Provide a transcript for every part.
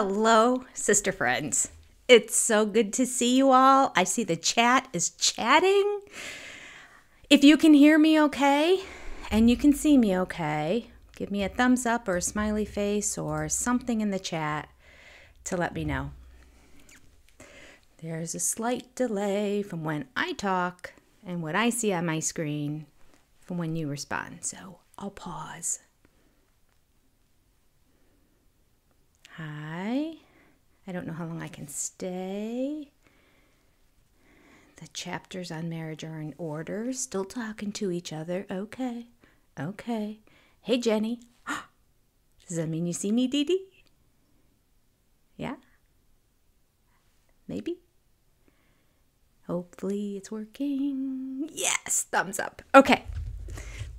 Hello, sister friends. It's so good to see you all. I see the chat is chatting. If you can hear me okay and you can see me okay, give me a thumbs up or a smiley face or something in the chat to let me know. There's a slight delay from when I talk and what I see on my screen from when you respond. So I'll pause. Hi. I don't know how long I can stay. The chapters on marriage are in order, still talking to each other. Okay. Okay. Hey, Jenny. Does that mean you see me, Dee Dee? Yeah? Maybe? Hopefully it's working. Yes, thumbs up. Okay.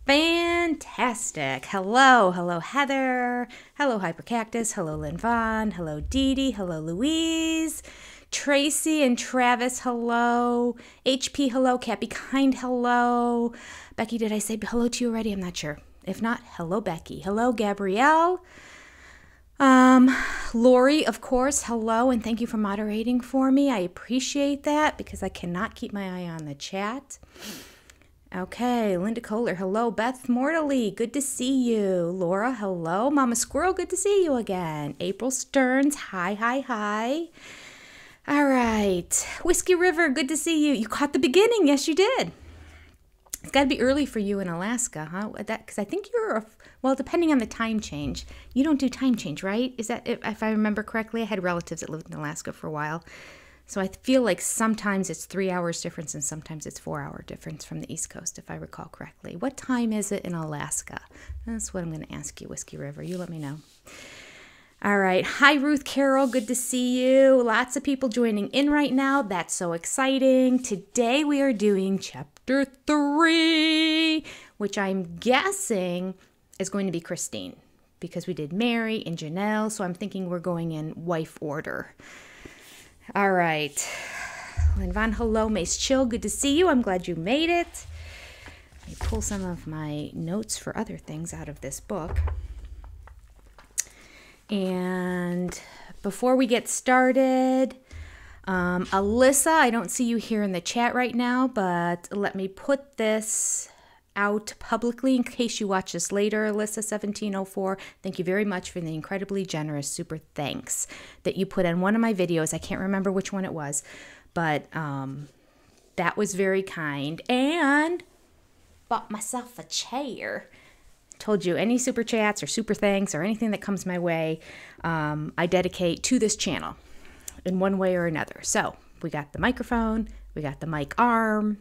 Fantastic. Hello, hello, Heather. Hello, Hypercactus. Hello, Lynn Vaughn. Hello, Dee Dee. Hello, Louise. Tracy and Travis, hello. HP, hello. Cappy Kind, hello. Becky, did I say hello to you already? I'm not sure. If not, hello, Becky. Hello, Gabrielle. Um, Lori, of course, hello, and thank you for moderating for me. I appreciate that because I cannot keep my eye on the chat. Okay, Linda Kohler, hello. Beth Mortally, good to see you. Laura, hello. Mama Squirrel, good to see you again. April Stearns, hi, hi, hi. All right. Whiskey River, good to see you. You caught the beginning. Yes, you did. It's got to be early for you in Alaska, huh? That because I think you're a, well, depending on the time change. You don't do time change, right? Is that if, if I remember correctly? I had relatives that lived in Alaska for a while, so I feel like sometimes it's three hours difference and sometimes it's four hour difference from the East Coast, if I recall correctly. What time is it in Alaska? That's what I'm going to ask you, Whiskey River. You let me know. All right. Hi, Ruth Carroll. Good to see you. Lots of people joining in right now. That's so exciting. Today we are doing chapter three, which I'm guessing is going to be Christine because we did Meri and Janelle. So I'm thinking we're going in wife order. All right. Lynn Von, hello, Mace Chill. Good to see you. I'm glad you made it. Let me pull some of my notes for other things out of this book. And before we get started, um, Alyssa, I don't see you here in the chat right now, but let me put this out publicly in case you watch this later, Alyssa1704. Thank you very much for the incredibly generous super thanks that you put in one of my videos. I can't remember which one it was, but um, that was very kind. And bought myself a chair. Told you any super chats or super thanks or anything that comes my way, um, I dedicate to this channel in one way or another. So we got the microphone, we got the mic arm.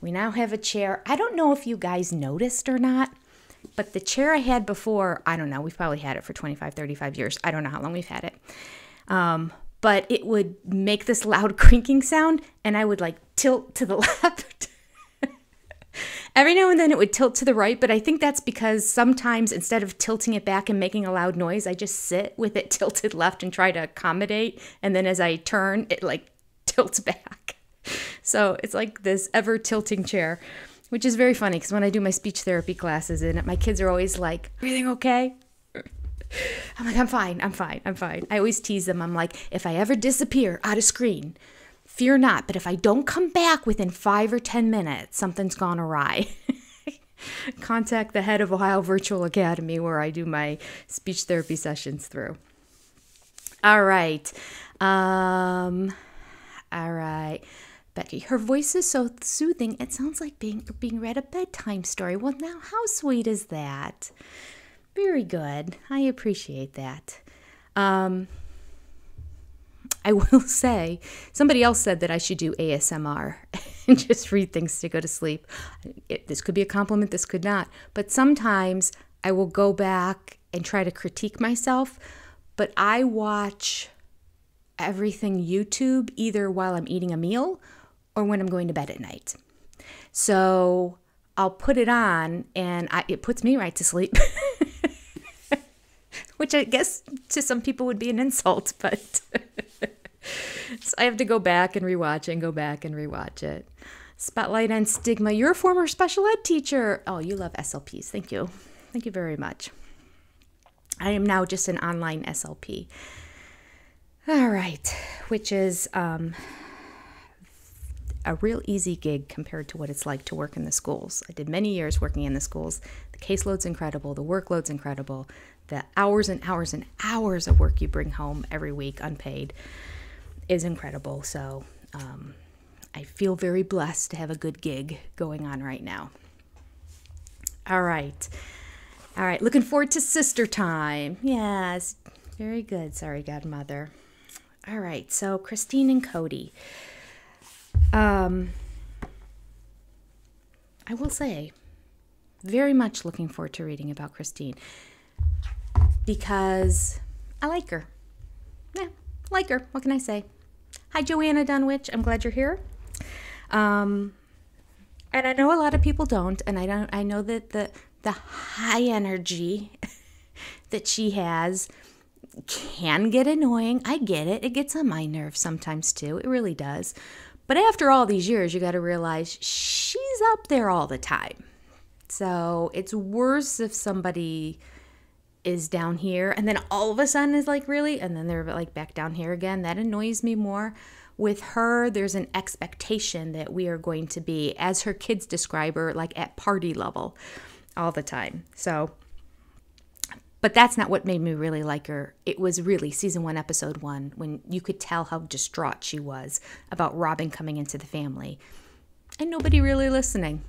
We now have a chair. I don't know if you guys noticed or not, but the chair I had before, I don't know, we've probably had it for 25, 35 years. I don't know how long we've had it. Um, but it would make this loud crinking sound, and I would like tilt to the left. Every now and then it would tilt to the right, but I think that's because sometimes instead of tilting it back and making a loud noise, I just sit with it tilted left and try to accommodate. And then as I turn, it like tilts back. So it's like this ever tilting chair, which is very funny because when I do my speech therapy classes in it, my kids are always like, Everything okay? I'm like, I'm fine, I'm fine, I'm fine. I always tease them. I'm like, if I ever disappear out of screen, fear not, but if I don't come back within five or 10 minutes, something's gone awry. Contact the head of Ohio Virtual Academy where I do my speech therapy sessions through. All right. Um, all right. Becky, her voice is so soothing. It sounds like being being read a bedtime story. Well, now how sweet is that? Very good. I appreciate that. Um, I will say, somebody else said that I should do ASMR and just read things to go to sleep. It, this could be a compliment, this could not. But sometimes I will go back and try to critique myself, but I watch everything YouTube either while I'm eating a meal or when I'm going to bed at night. So I'll put it on and I, it puts me right to sleep. Which I guess to some people would be an insult, but so I have to go back and rewatch it and go back and rewatch it. Spotlight on Stigma. You're a former special ed teacher. Oh, you love SLPs. Thank you. Thank you very much. I am now just an online SLP. All right, which is um, a real easy gig compared to what it's like to work in the schools. I did many years working in the schools. The caseload's incredible, the workload's incredible, the hours and hours and hours of work you bring home every week unpaid is incredible. So um, I feel very blessed to have a good gig going on right now. All right. All right. Looking forward to sister time. Yes. Very good. Sorry, Godmother. All right. So, Christine and Kody. Um, I will say, very much looking forward to reading about Christine because I like her. Yeah, like her. What can I say? Hi, Joanna Dunwich. I'm glad you're here. Um, and I know a lot of people don't, and I don't. I know that the the high energy that she has can get annoying. I get it. It gets on my nerves sometimes too. It really does. But after all these years, you got to realize she's up there all the time. So it's worse if somebody is down here and then all of a sudden is like, really? And then they're like back down here again. That annoys me more. With her, there's an expectation that we are going to be, as her kids describe her, like at party level all the time. So but that's not what made me really like her. It was really season one, episode one, when you could tell how distraught she was about Robyn coming into the family and nobody really listening.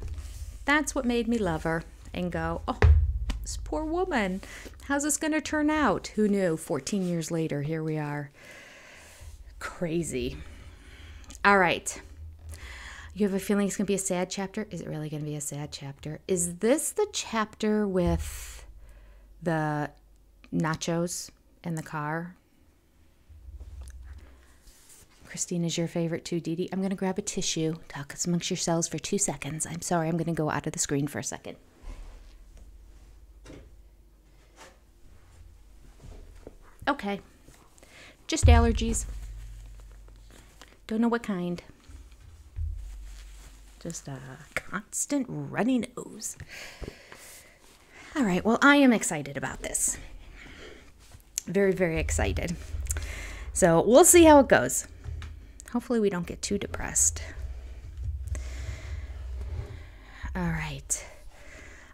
That's what made me love her and go, oh, this poor woman. How's this going to turn out? Who knew? 14 years later, here we are. Crazy. All right. You have a feeling it's going to be a sad chapter? Is it really going to be a sad chapter? Is this the chapter with the nachos in the car. Christine is your favorite too, Dee Dee. I'm going to grab a tissue. Talk amongst yourselves for two seconds. I'm sorry, I'm going to go out of the screen for a second. Okay. Just allergies. Don't know what kind. Just a constant runny nose. All right, well, I am excited about this. Very, very excited. So we'll see how it goes. Hopefully, we don't get too depressed. All right.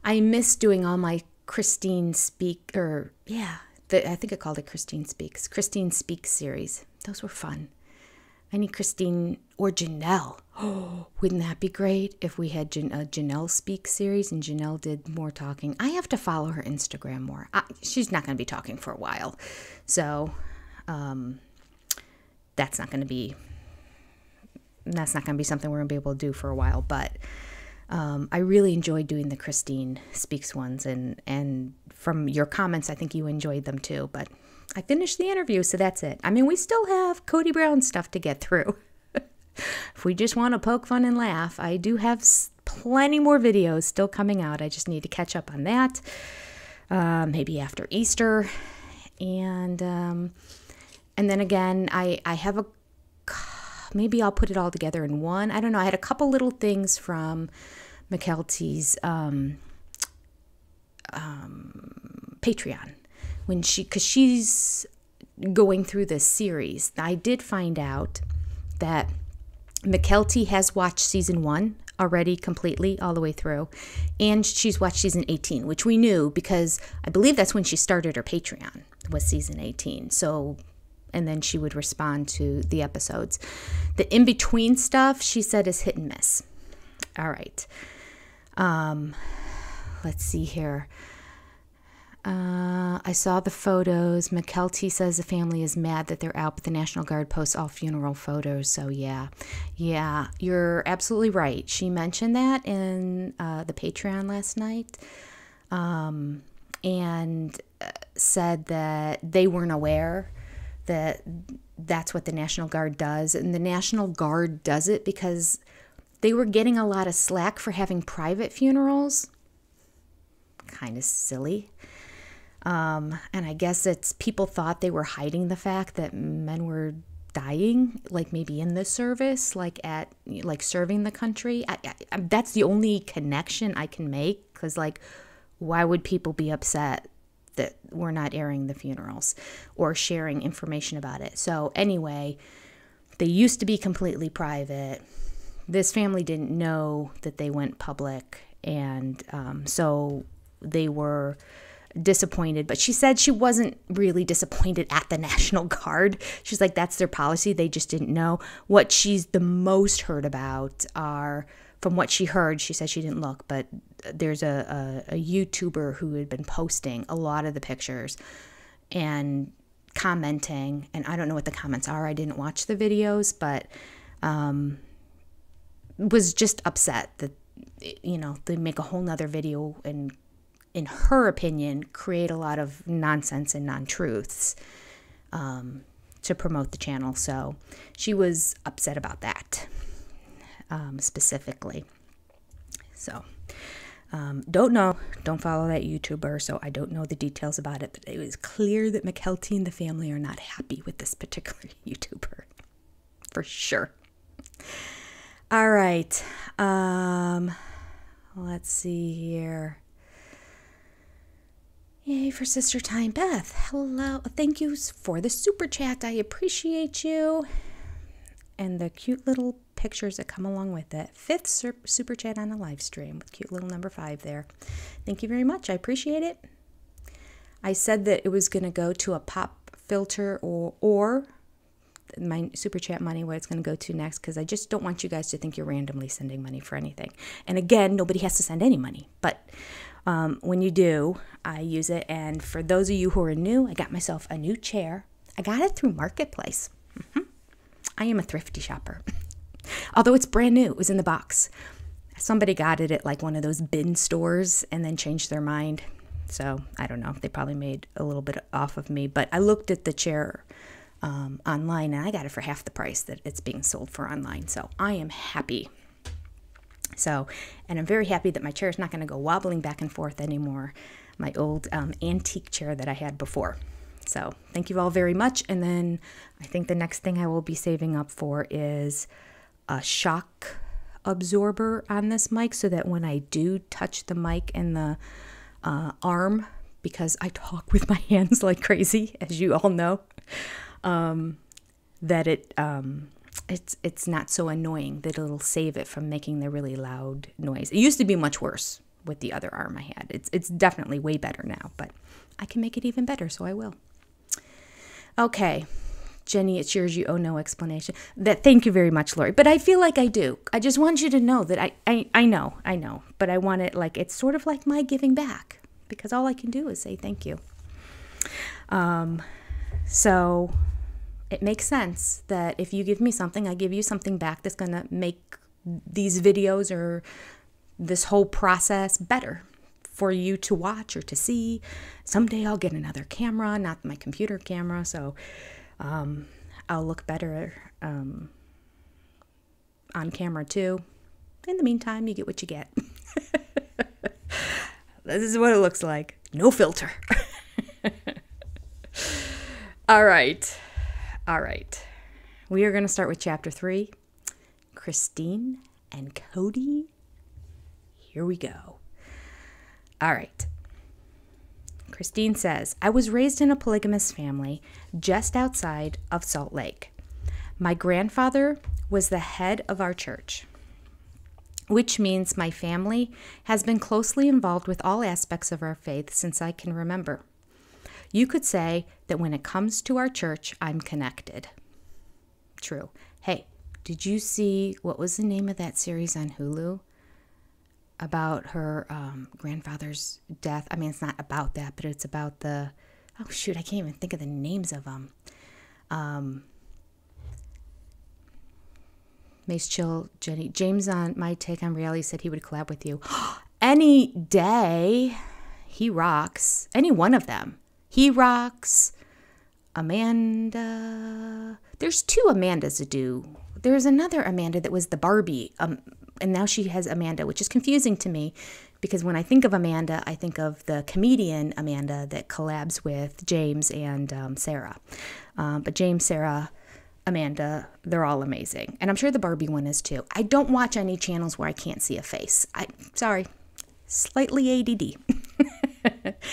I miss doing all my Christine Speak, or yeah, the, I think I called it Christine Speaks, Christine Speaks series. Those were fun. I need Christine or Janelle. Oh, wouldn't that be great if we had Jan- a Janelle Speak series and Janelle did more talking? I have to follow her Instagram more. I, she's not going to be talking for a while. So um, that's not going to be that's not going to be something we're going to be able to do for a while, but um, I really enjoyed doing the Christine Speaks ones, and and from your comments, I think you enjoyed them too. But I finished the interview, so that's it. I mean, we still have Kody Brown stuff to get through. if we just want to poke fun and laugh, I do have plenty more videos still coming out. I just need to catch up on that. Uh, maybe after Easter, and um, and then again, I I have a maybe I'll put it all together in one. I don't know. I had a couple little things from Mykelti's um, um, Patreon when she because she's going through this series. I did find out that Mykelti has watched season one already completely all the way through, and she's watched season 18, which we knew because I believe that's when she started her Patreon was season 18. So and then she would respond to the episodes. The in between stuff she said is hit and miss. All right. Um, let's see here. Uh, I saw the photos. Mykelti says the family is mad that they're out, but the National Guard posts all funeral photos. So, yeah. Yeah, you're absolutely right. She mentioned that in uh, the Patreon last night um, and uh, said that they weren't aware that that's what the National Guard does. And the National Guard does it because they were getting a lot of slack for having private funerals. Kind of silly. Um, and I guess it's people thought they were hiding the fact that men were dying, like maybe in the service, like at like serving the country. I, I, that's the only connection I can make because, like, why would people be upset that we're not airing the funerals or sharing information about it. So, anyway, they used to be completely private. This family didn't know that they went public, and um, so they were disappointed. But she said she wasn't really disappointed at the National Guard. She's like, that's their policy. They just didn't know. What she's the most heard about are, from what she heard, she said she didn't look, but there's a, a, a YouTuber who had been posting a lot of the pictures and commenting. And I don't know what the comments are. I didn't watch the videos, but um, was just upset that, you know, they make a whole nother video and in her opinion, create a lot of nonsense and non truths um, to promote the channel. So she was upset about that um, specifically. So um, don't know, don't follow that YouTuber, so I don't know the details about it, but it was clear that Mykelti and the family are not happy with this particular YouTuber. For sure. All right. Um, let's see here. Yay for Sister Time Beth. Hello. Thank you for the super chat. I appreciate you. And the cute little pictures that come along with it. Fifth super chat on a live stream with cute little number five there. Thank you very much. I appreciate it. I said that it was going to go to a pop filter or, or my super chat money where it's going to go to next because I just don't want you guys to think you're randomly sending money for anything. And again, nobody has to send any money, but um, when you do, I use it. And for those of you who are new, I got myself a new chair. I got it through Marketplace. Mm-hmm. I am a thrifty shopper. Although it's brand new, it was in the box. Somebody got it at like one of those bin stores and then changed their mind. So I don't know. They probably made a little bit off of me. But I looked at the chair um, online and I got it for half the price that it's being sold for online. So I am happy so, and I'm very happy that my chair is not going to go wobbling back and forth anymore. My old um, antique chair that I had before. So, thank you all very much. And then I think the next thing I will be saving up for is a shock absorber on this mic so that when I do touch the mic and the uh, arm, because I talk with my hands like crazy, as you all know, um, that it um, it's it's not so annoying that it'll save it from making the really loud noise. It used to be much worse with the other arm I had. It's it's definitely way better now, but I can make it even better, so I will. Okay. Jenny, it's yours. You owe no explanation. That thank you very much, Lori. But I feel like I do. I just want you to know that I, I, I know, I know. But I want it like it's sort of like my giving back because all I can do is say thank you. Um, so it makes sense that if you give me something, I give you something back that's going to make these videos or this whole process better for you to watch or to see. Someday I'll get another camera, not my computer camera, so um, I'll look better um, on camera too. In the meantime, you get what you get. this is what it looks like. No filter. All right. All right. We are going to start with chapter three Christine and Kody. Here we go. All right. Christine says, I was raised in a polygamous family just outside of Salt Lake. My grandfather was the head of our church, which means my family has been closely involved with all aspects of our faith since I can remember. You could say that when it comes to our church, I'm connected. True. Hey, did you see what was the name of that series on Hulu? About her um, grandfather's death. I mean, it's not about that, but it's about the. Oh, shoot, I can't even think of the names of them. Um, Mace Chill, Jenny. James on My Take on Reality said he would collab with you. Any day. He rocks. Any one of them. He rocks. Amanda. There's two Amandas to do. There's another Amanda that was the Barbie, um, and now she has Amanda, which is confusing to me because when I think of Amanda, I think of the comedian Amanda that collabs with James and um, Sarah. Um, but James, Sarah, Amanda, they're all amazing, and I'm sure the Barbie one is too. I don't watch any channels where I can't see a face. I sorry, slightly ADD.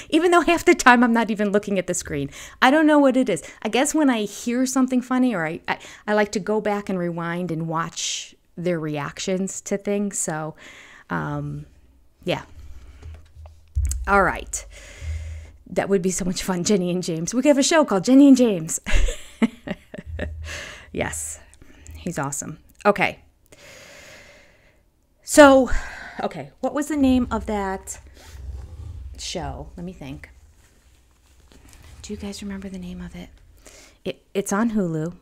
even though half the time I'm not even looking at the screen. I don't know what it is. I guess when I hear something funny or I, I, I like to go back and rewind and watch their reactions to things. So, um, yeah. All right. That would be so much fun, Jenny and James. We could have a show called Jenny and James. yes, he's awesome. Okay. So, okay, what was the name of that show? Let me think. Do you guys remember the name of it? it it's on Hulu.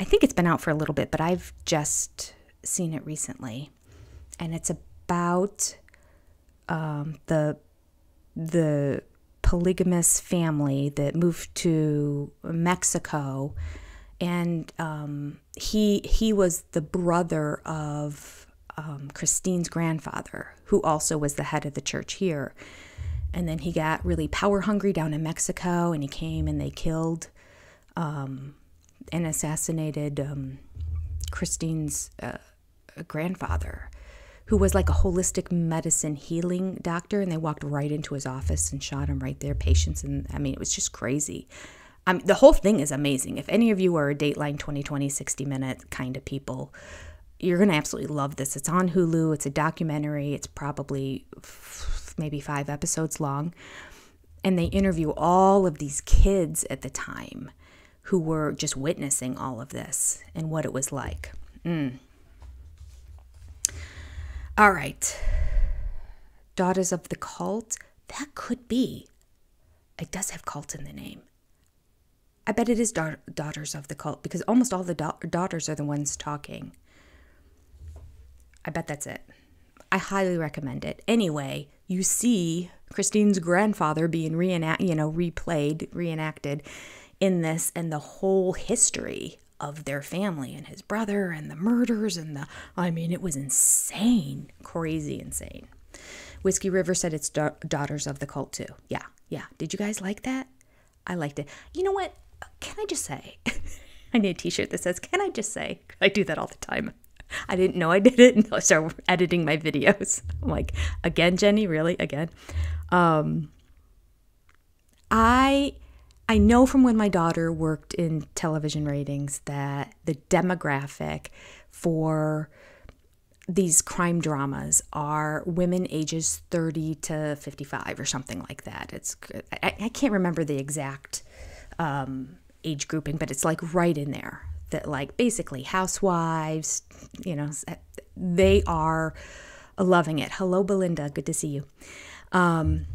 I think it's been out for a little bit, but I've just seen it recently. And it's about um, the the polygamous family that moved to Mexico, and um, he he was the brother of um, Christine's grandfather, who also was the head of the church here. And then he got really power hungry down in Mexico, and he came and they killed um, and assassinated um, Christine's uh, grandfather who was like a holistic medicine healing doctor, and they walked right into his office and shot him right there. Patients, and I mean, it was just crazy. Um, the whole thing is amazing. If any of you are a Dateline 2020 60 minute kind of people, you're going to absolutely love this. It's on Hulu, it's a documentary, it's probably maybe five episodes long. And they interview all of these kids at the time who were just witnessing all of this and what it was like. Mm. All right. Daughters of the Cult. That could be. It does have cult in the name. I bet it is da- Daughters of the Cult because almost all the da- daughters are the ones talking. I bet that's it. I highly recommend it. Anyway, you see Christine's grandfather being reenact, you know, replayed, reenacted in this and the whole history of their family and his brother and the murders and the I mean it was insane, crazy insane. Whiskey River said it's da- daughters of the cult too. Yeah. Yeah. Did you guys like that? I liked it. You know what? Can I just say I need a t-shirt that says can I just say? I do that all the time. I didn't know I did it until I started editing my videos. I'm like, again, Jenny, really? Again? Um, I I know from when my daughter worked in television ratings that the demographic for these crime dramas are women ages 30 to 55 or something like that. It's I, I can't remember the exact um, age grouping, but it's like right in there. That like basically housewives, you know, they are loving it. Hello, Belinda. Good to see you. Um,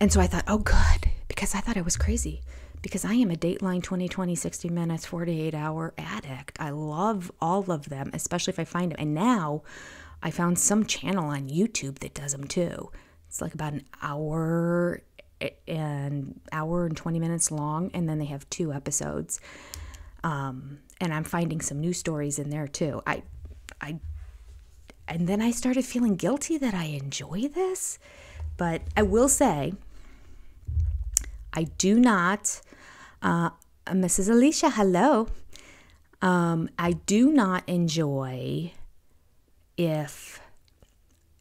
and so I thought, oh, good because I thought I was crazy because I am a Dateline 2020 60 minutes 48 hour addict. I love all of them, especially if I find them. And now I found some channel on YouTube that does them too. It's like about an hour and hour and 20 minutes long and then they have two episodes. Um, and I'm finding some new stories in there too. I I and then I started feeling guilty that I enjoy this. But I will say I do not, uh, Mrs. Alicia, hello. Um, I do not enjoy if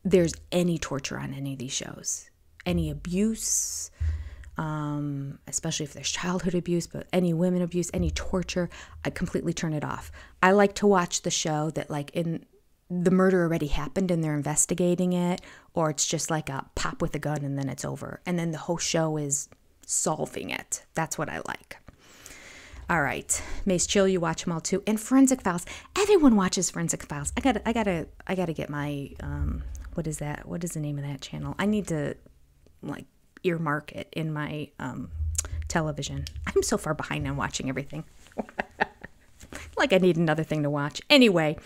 there's any torture on any of these shows, any abuse, um, especially if there's childhood abuse, but any women abuse, any torture, I completely turn it off. I like to watch the show that, like, in the murder already happened and they're investigating it, or it's just like a pop with a gun and then it's over. And then the whole show is solving it. That's what I like. All right, Mace Chill, you watch them all too, and Forensic Files. Everyone watches Forensic Files. I gotta, I gotta, I gotta get my, um, what is that? What is the name of that channel? I need to, like, earmark it in my um, television. I'm so far behind on watching everything. like I need another thing to watch. Anyway,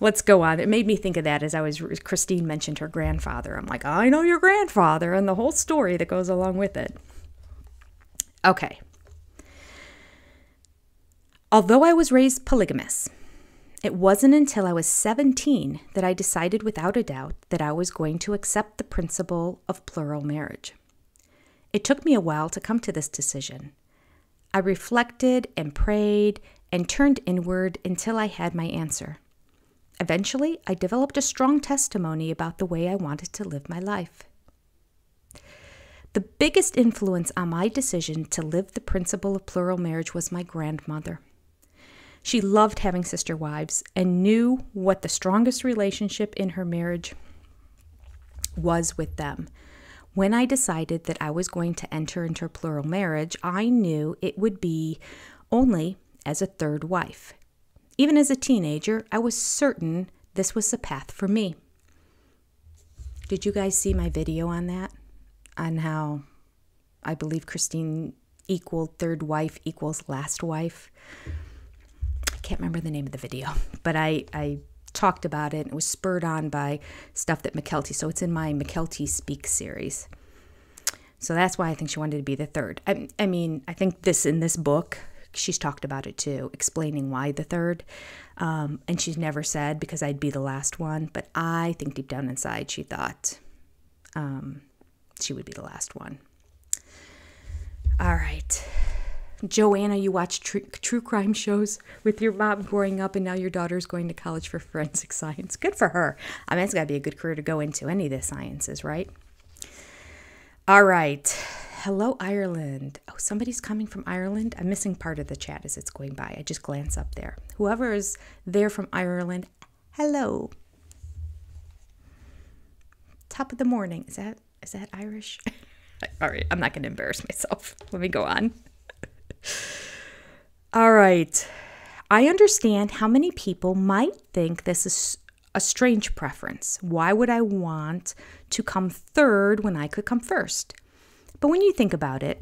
let's go on. It made me think of that as I was Christine mentioned her grandfather. I'm like, I know your grandfather and the whole story that goes along with it. Okay. Although I was raised polygamous, it wasn't until I was 17 that I decided without a doubt that I was going to accept the principle of plural marriage. It took me a while to come to this decision. I reflected and prayed and turned inward until I had my answer. Eventually, I developed a strong testimony about the way I wanted to live my life. The biggest influence on my decision to live the principle of plural marriage was my grandmother. She loved having sister wives and knew what the strongest relationship in her marriage was with them. When I decided that I was going to enter into a plural marriage, I knew it would be only as a third wife. Even as a teenager, I was certain this was the path for me. Did you guys see my video on that? On how I believe Christine equaled third wife equals last wife? I can't remember the name of the video, but I, I talked about it. And it was spurred on by stuff that Mykelti, So it's in my Mykelti Speak series. So that's why I think she wanted to be the third. I, I mean, I think this in this book, she's talked about it too, explaining why the third. Um, and she's never said because I'd be the last one, but I think deep down inside she thought um, she would be the last one. All right. Joanna, you watch tr- true crime shows with your mom growing up, and now your daughter's going to college for forensic science. Good for her. I mean, it's got to be a good career to go into any of the sciences, right? All right. Hello, Ireland. Oh, somebody's coming from Ireland. I'm missing part of the chat as it's going by. I just glance up there. Whoever is there from Ireland, hello. Top of the morning. Is that is that Irish? All right, I'm not going to embarrass myself. Let me go on. All right. I understand how many people might think this is a strange preference. Why would I want to come third when I could come first? But when you think about it,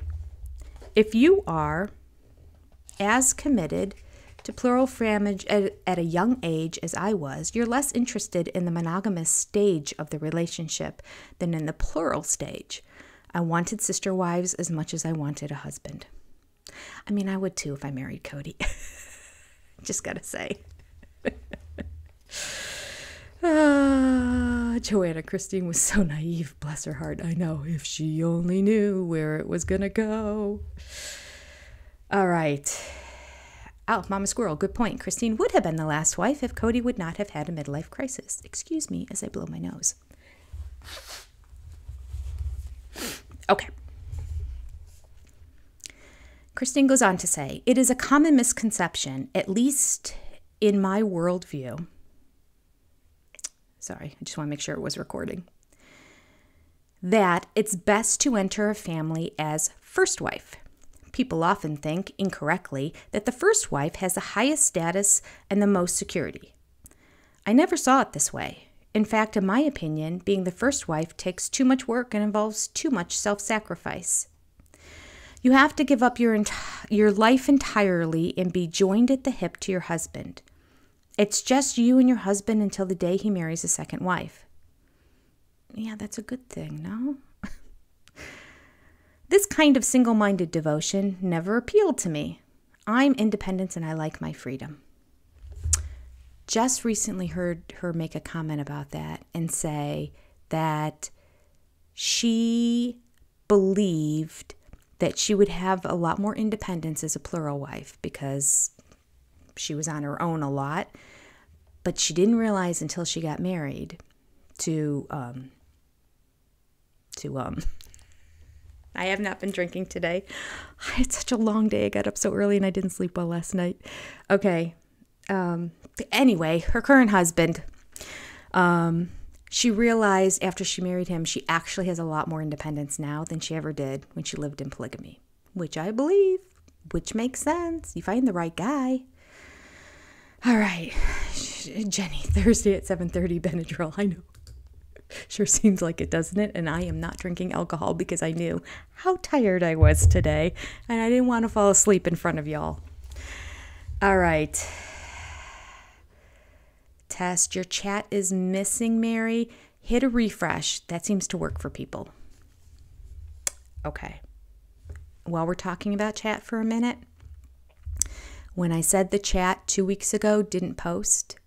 if you are as committed to plural marriage at, at, a young age as I was, you're less interested in the monogamous stage of the relationship than in the plural stage. I wanted sister wives as much as I wanted a husband. I mean, I would too if I married Kody. Just gotta say. ah, Joanna Christine was so naive, bless her heart. I know, if she only knew where it was gonna go. All right. Oh, Mama Squirrel, good point. Christine would have been the last wife if Kody would not have had a midlife crisis. Excuse me as I blow my nose. Okay. Christine goes on to say, It is a common misconception, at least in my worldview. Sorry, I just want to make sure it was recording. That it's best to enter a family as first wife. People often think, incorrectly, that the first wife has the highest status and the most security. I never saw it this way. In fact, in my opinion, being the first wife takes too much work and involves too much self sacrifice. You have to give up your, ent- your life entirely and be joined at the hip to your husband. It's just you and your husband until the day he marries a second wife. Yeah, that's a good thing, no? this kind of single minded devotion never appealed to me. I'm independent and I like my freedom. Just recently heard her make a comment about that and say that she believed that she would have a lot more independence as a plural wife because she was on her own a lot. But she didn't realize until she got married to um to um I have not been drinking today. I had such a long day. I got up so early and I didn't sleep well last night. Okay. Um anyway, her current husband um she realized after she married him, she actually has a lot more independence now than she ever did when she lived in polygamy, which I believe, which makes sense. You find the right guy. All right, Jenny, Thursday at 7:30 Benadryl. I know. Sure seems like it, doesn't it? And I am not drinking alcohol because I knew how tired I was today and I didn't want to fall asleep in front of y'all. All right test. Your chat is missing, Mary. Hit a refresh. That seems to work for people. Okay. While we're talking about chat for a minute, when I said the chat two weeks ago didn't post,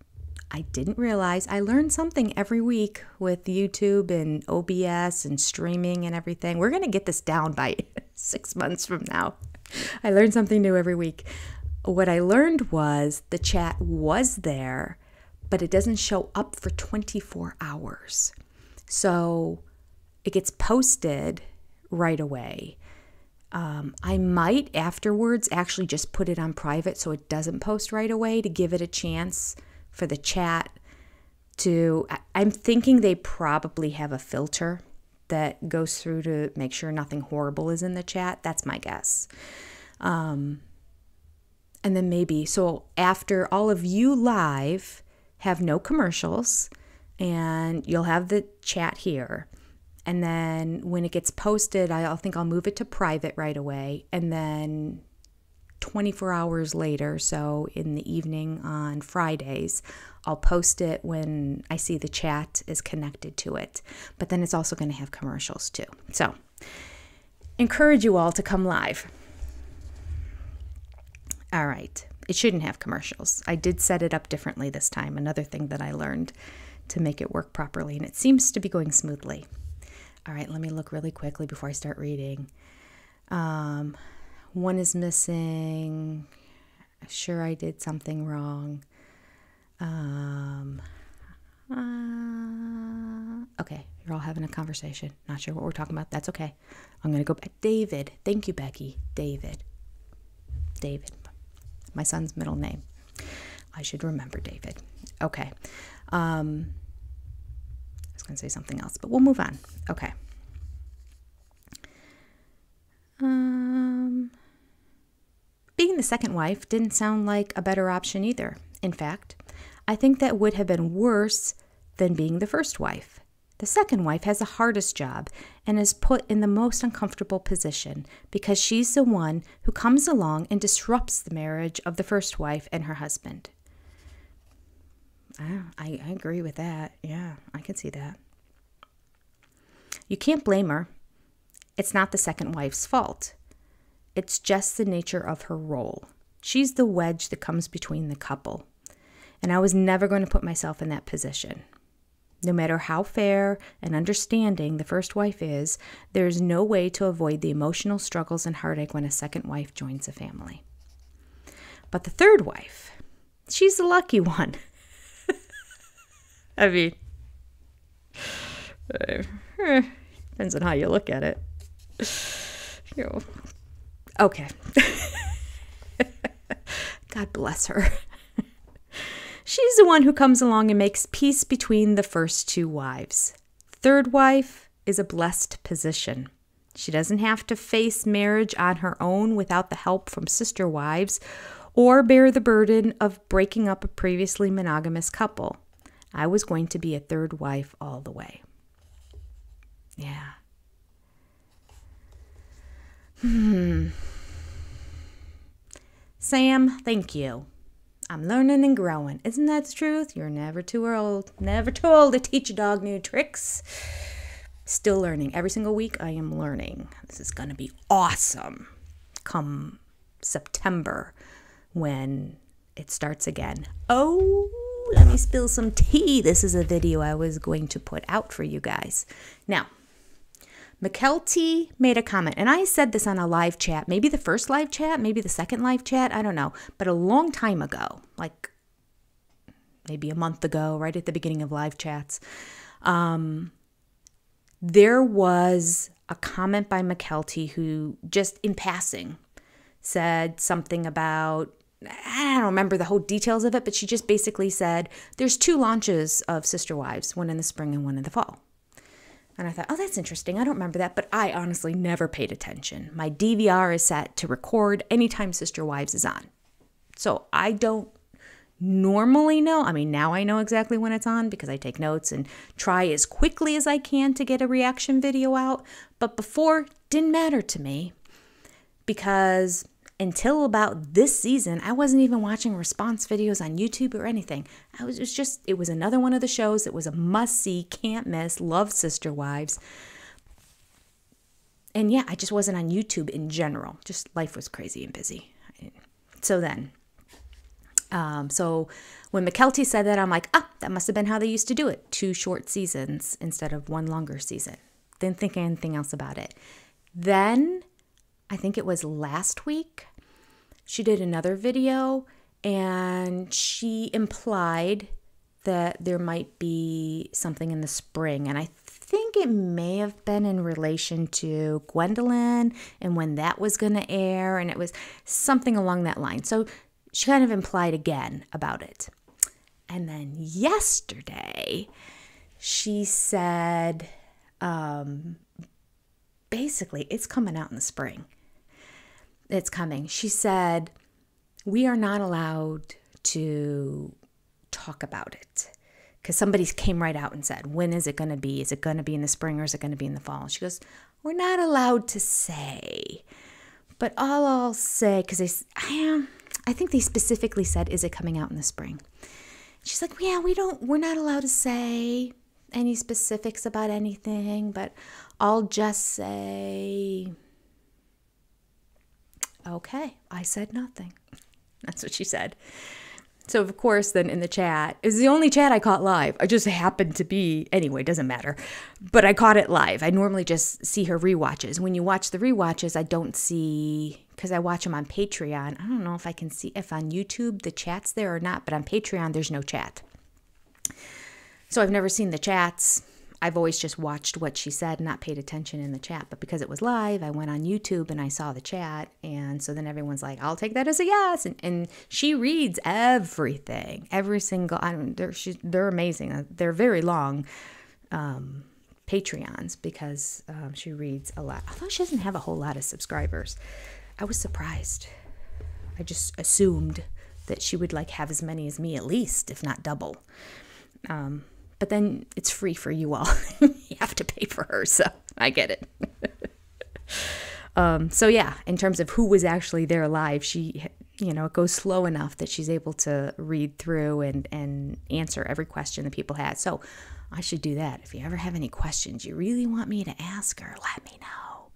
I didn't realize I learned something every week with YouTube and OBS and streaming and everything. We're going to get this down by six months from now. I learned something new every week. What I learned was the chat was there but it doesn't show up for 24 hours. So it gets posted right away. Um, I might afterwards actually just put it on private so it doesn't post right away to give it a chance for the chat to. I'm thinking they probably have a filter that goes through to make sure nothing horrible is in the chat. That's my guess. Um, and then maybe, so after all of you live have no commercials and you'll have the chat here. And then when it gets posted, I'll think I'll move it to private right away. And then 24 hours later, so in the evening on Fridays, I'll post it when I see the chat is connected to it. But then it's also going to have commercials too. So, encourage you all to come live. All right. It shouldn't have commercials. I did set it up differently this time. Another thing that I learned to make it work properly, and it seems to be going smoothly. All right, let me look really quickly before I start reading. Um, one is missing. Sure, I did something wrong. Um, uh, okay, you're all having a conversation. Not sure what we're talking about. That's okay. I'm going to go back. David. Thank you, Becky. David. David. My son's middle name. I should remember David. Okay. Um, I was going to say something else, but we'll move on. Okay. Um, being the second wife didn't sound like a better option either. In fact, I think that would have been worse than being the first wife. The second wife has the hardest job and is put in the most uncomfortable position because she's the one who comes along and disrupts the marriage of the first wife and her husband. Ah, I, I agree with that. Yeah, I can see that. You can't blame her. It's not the second wife's fault. It's just the nature of her role. She's the wedge that comes between the couple. And I was never going to put myself in that position. No matter how fair and understanding the first wife is, there is no way to avoid the emotional struggles and heartache when a second wife joins a family. But the third wife, she's the lucky one. I mean, depends on how you look at it. Okay. God bless her. She's the one who comes along and makes peace between the first two wives. Third wife is a blessed position. She doesn't have to face marriage on her own without the help from sister wives or bear the burden of breaking up a previously monogamous couple. I was going to be a third wife all the way. Yeah. Hmm. Sam, thank you. I'm learning and growing. Isn't that the truth? You're never too old. Never too old to teach a dog new tricks. Still learning. Every single week, I am learning. This is going to be awesome come September when it starts again. Oh, let me spill some tea. This is a video I was going to put out for you guys. Now, Mykelti made a comment, and I said this on a live chat, maybe the first live chat, maybe the second live chat, I don't know, but a long time ago, like maybe a month ago, right at the beginning of live chats, um, there was a comment by Mykelti who just in passing said something about I don't remember the whole details of it, but she just basically said there's two launches of Sister Wives, one in the spring and one in the fall. And I thought, oh, that's interesting. I don't remember that, but I honestly never paid attention. My DVR is set to record anytime Sister Wives is on. So I don't normally know. I mean, now I know exactly when it's on because I take notes and try as quickly as I can to get a reaction video out. But before, didn't matter to me because until about this season, I wasn't even watching response videos on YouTube or anything. I was, it was just, it was another one of the shows that was a must see, can't miss, love Sister Wives. And yeah, I just wasn't on YouTube in general. Just life was crazy and busy. So then, um, so when Mykelti said that, I'm like, ah, that must have been how they used to do it. Two short seasons instead of one longer season. Didn't think anything else about it. Then I think it was last week, she did another video and she implied that there might be something in the spring. And I think it may have been in relation to Gwendolyn and when that was going to air, and it was something along that line. So she kind of implied again about it. And then yesterday, she said, um, basically, it's coming out in the spring. It's coming. She said, we are not allowed to talk about it because somebody came right out and said, When is it going to be? Is it going to be in the spring or is it going to be in the fall? She goes, We're not allowed to say. But all I'll say, because they, I, um, I think they specifically said, Is it coming out in the spring? She's like, Yeah, we don't, we're not allowed to say any specifics about anything, but I'll just say, Okay, I said nothing. That's what she said. So of course, then in the chat, was the only chat I caught live. I just happened to be anyway, doesn't matter. But I caught it live. I normally just see her re-watches. When you watch the re-watches, I don't see because I watch them on Patreon. I don't know if I can see if on YouTube the chat's there or not, but on Patreon there's no chat. So I've never seen the chats. I've always just watched what she said, not paid attention in the chat. But because it was live, I went on YouTube and I saw the chat. And so then everyone's like, I'll take that as a yes. And, and she reads everything, every single, I don't, they're, she, they're amazing. Uh, they're very long um, Patreons because um, she reads a lot. Although she doesn't have a whole lot of subscribers. I was surprised. I just assumed that she would like have as many as me at least, if not double. Um, but then it's free for you all. you have to pay for her, so I get it. um, so yeah, in terms of who was actually there live, she, you know, it goes slow enough that she's able to read through and and answer every question that people had. So I should do that. If you ever have any questions you really want me to ask her, let me know,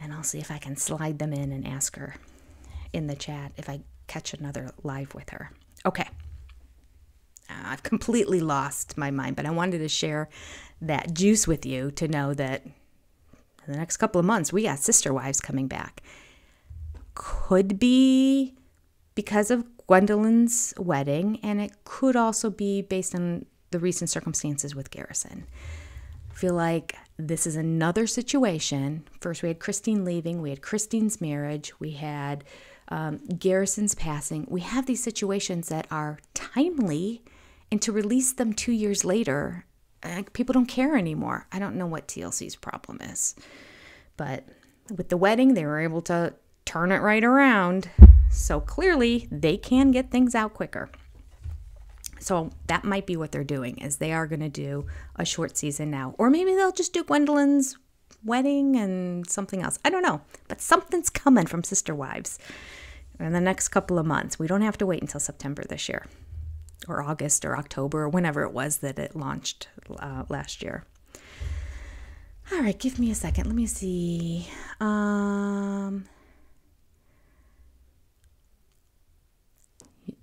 and I'll see if I can slide them in and ask her in the chat if I catch another live with her. Okay. I've completely lost my mind, but I wanted to share that juice with you to know that in the next couple of months, we got Sister Wives coming back. Could be because of Gwendolyn's wedding, and it could also be based on the recent circumstances with Garrison. I feel like this is another situation. First, we had Christine leaving, we had Christine's marriage, we had um, Garrison's passing. We have these situations that are timely and to release them two years later, uh, people don't care anymore. I don't know what TLC's problem is. But with the wedding, they were able to turn it right around. So clearly, they can get things out quicker. So that might be what they're doing is they are going to do a short season now. Or maybe they'll just do Gwendolyn's wedding and something else. I don't know. But something's coming from Sister Wives in the next couple of months. We don't have to wait until September this year or August or October or whenever it was that it launched uh, last year. All right, give me a second. Let me see. Um,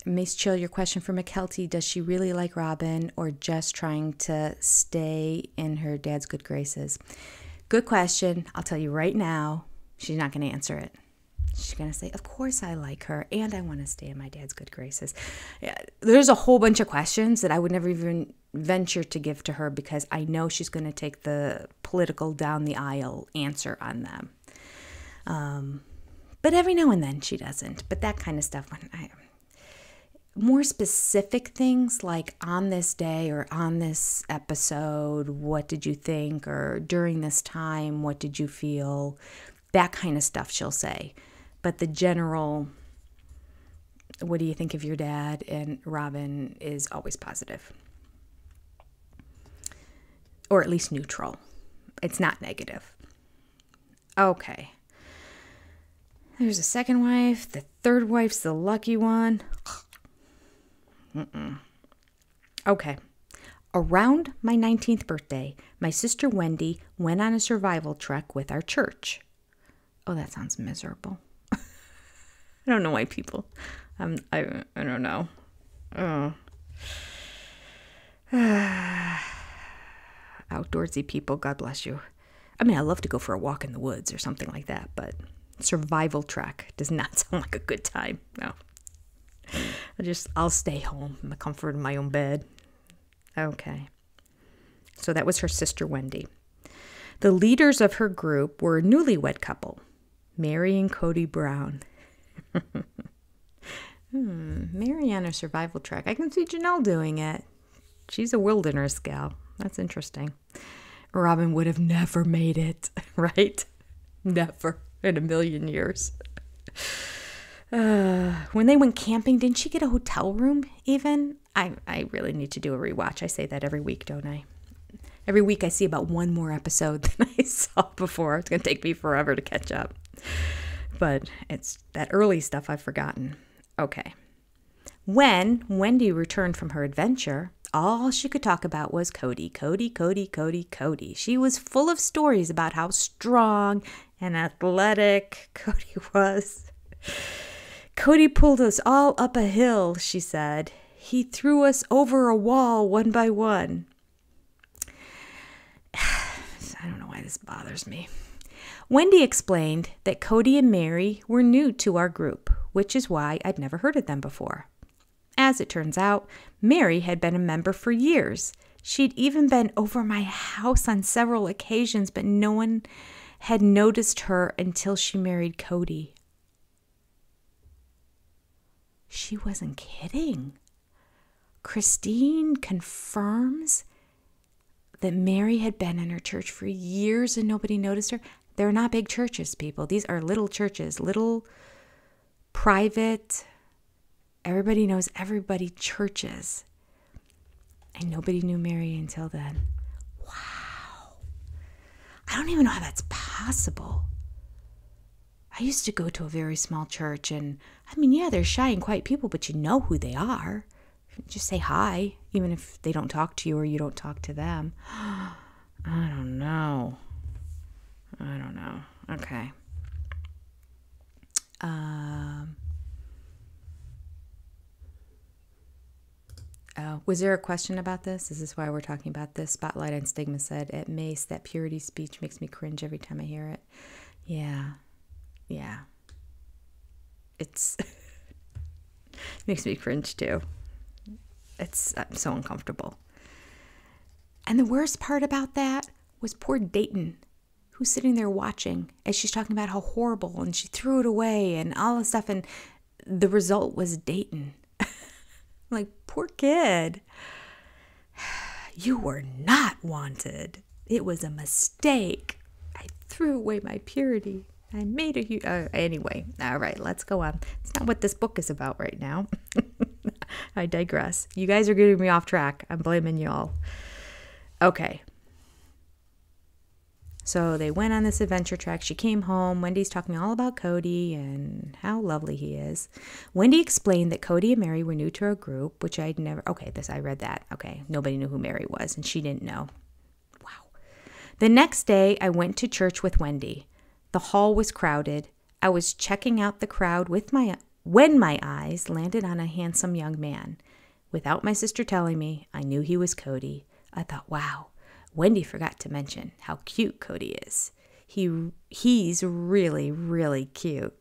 Mace Chill, your question for Mykelti Does she really like Robyn or just trying to stay in her dad's good graces? Good question. I'll tell you right now, she's not going to answer it. She's going to say, Of course I like her and I want to stay in my dad's good graces. Yeah, there's a whole bunch of questions that I would never even venture to give to her because I know she's going to take the political down the aisle answer on them. Um, but every now and then she doesn't. But that kind of stuff, when I, more specific things like on this day or on this episode, what did you think? Or during this time, what did you feel? That kind of stuff she'll say but the general what do you think of your dad and Robyn is always positive. Or at least neutral. It's not negative. Okay. There's a second wife. The third wife's the lucky one. Mm-mm. Okay. Around my 19th birthday, my sister Wendy went on a survival trek with our church. Oh, that sounds miserable. I don't know why people. Um, I I don't know. Oh. Outdoorsy people, God bless you. I mean, I love to go for a walk in the woods or something like that, but survival track does not sound like a good time. No. I just I'll stay home in the comfort of my own bed. Okay. So that was her sister Wendy. The leaders of her group were a newlywed couple, Meri and Kody Brown. hmm, Meri on a survival track. I can see Janelle doing it. She's a wilderness gal. That's interesting. Robyn would have never made it, right? Never in a million years. Uh, when they went camping, didn't she get a hotel room even? I, I really need to do a rewatch. I say that every week, don't I? Every week I see about one more episode than I saw before. It's going to take me forever to catch up. But it's that early stuff I've forgotten. Okay. When Wendy returned from her adventure, all she could talk about was Kody, Kody, Kody, Kody, Kody. She was full of stories about how strong and athletic Kody was. Kody pulled us all up a hill, she said. He threw us over a wall one by one. I don't know why this bothers me. Wendy explained that Kody and Meri were new to our group, which is why I'd never heard of them before. As it turns out, Meri had been a member for years. She'd even been over my house on several occasions, but no one had noticed her until she married Kody. She wasn't kidding. Christine confirms that Meri had been in her church for years and nobody noticed her. They're not big churches, people. These are little churches, little private, everybody knows everybody churches. And nobody knew Meri until then. Wow. I don't even know how that's possible. I used to go to a very small church, and I mean, yeah, they're shy and quiet people, but you know who they are. Just say hi, even if they don't talk to you or you don't talk to them. I don't know. I don't know. Okay. Um, oh, was there a question about this? This is this why we're talking about this? Spotlight and Stigma said at Mace that purity speech makes me cringe every time I hear it. Yeah. Yeah. It's makes me cringe too. It's I'm so uncomfortable. And the worst part about that was poor Dayton, who's sitting there watching as she's talking about how horrible and she threw it away and all this stuff. And the result was Dayton. like, poor kid. You were not wanted. It was a mistake. I threw away my purity. I made a huge. Uh, anyway, all right, let's go on. It's not what this book is about right now. I digress. You guys are getting me off track. I'm blaming y'all. Okay. So they went on this adventure trek. She came home. Wendy's talking all about Kody and how lovely he is. Wendy explained that Kody and Meri were new to our group, which I'd never. Okay, this I read that. Okay, nobody knew who Meri was, and she didn't know. Wow. The next day, I went to church with Wendy. The hall was crowded. I was checking out the crowd with my when my eyes landed on a handsome young man. Without my sister telling me, I knew he was Kody. I thought, wow, Wendy forgot to mention how cute Kody is. He he's really really cute.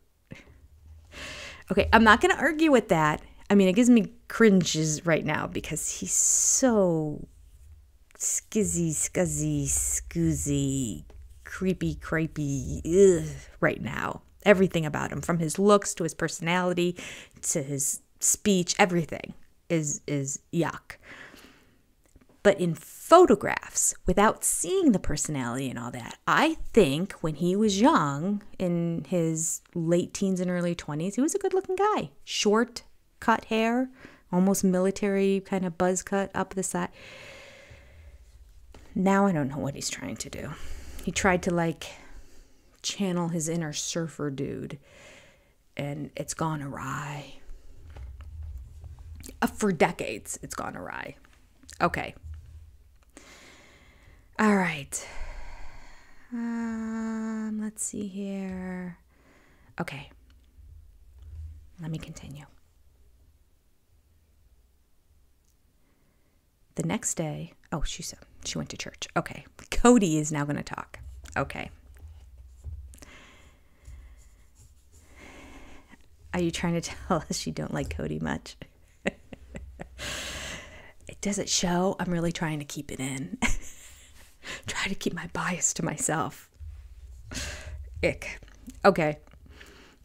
Okay, I'm not going to argue with that. I mean, it gives me cringes right now because he's so skizzy, scuzzy, scoozy, creepy, creepy ugh, right now everything about him from his looks to his personality to his speech everything is is yuck but in photographs without seeing the personality and all that i think when he was young in his late teens and early 20s he was a good looking guy short cut hair almost military kind of buzz cut up the side now i don't know what he's trying to do he tried to like channel his inner surfer dude, and it's gone awry. Uh, for decades, it's gone awry. Okay. All right. Um, let's see here. Okay. Let me continue. The next day, oh, she said she went to church. Okay. Kody is now going to talk. Okay. Are you trying to tell us you don't like Kody much? it doesn't show. I'm really trying to keep it in. Try to keep my bias to myself. Ick. Okay.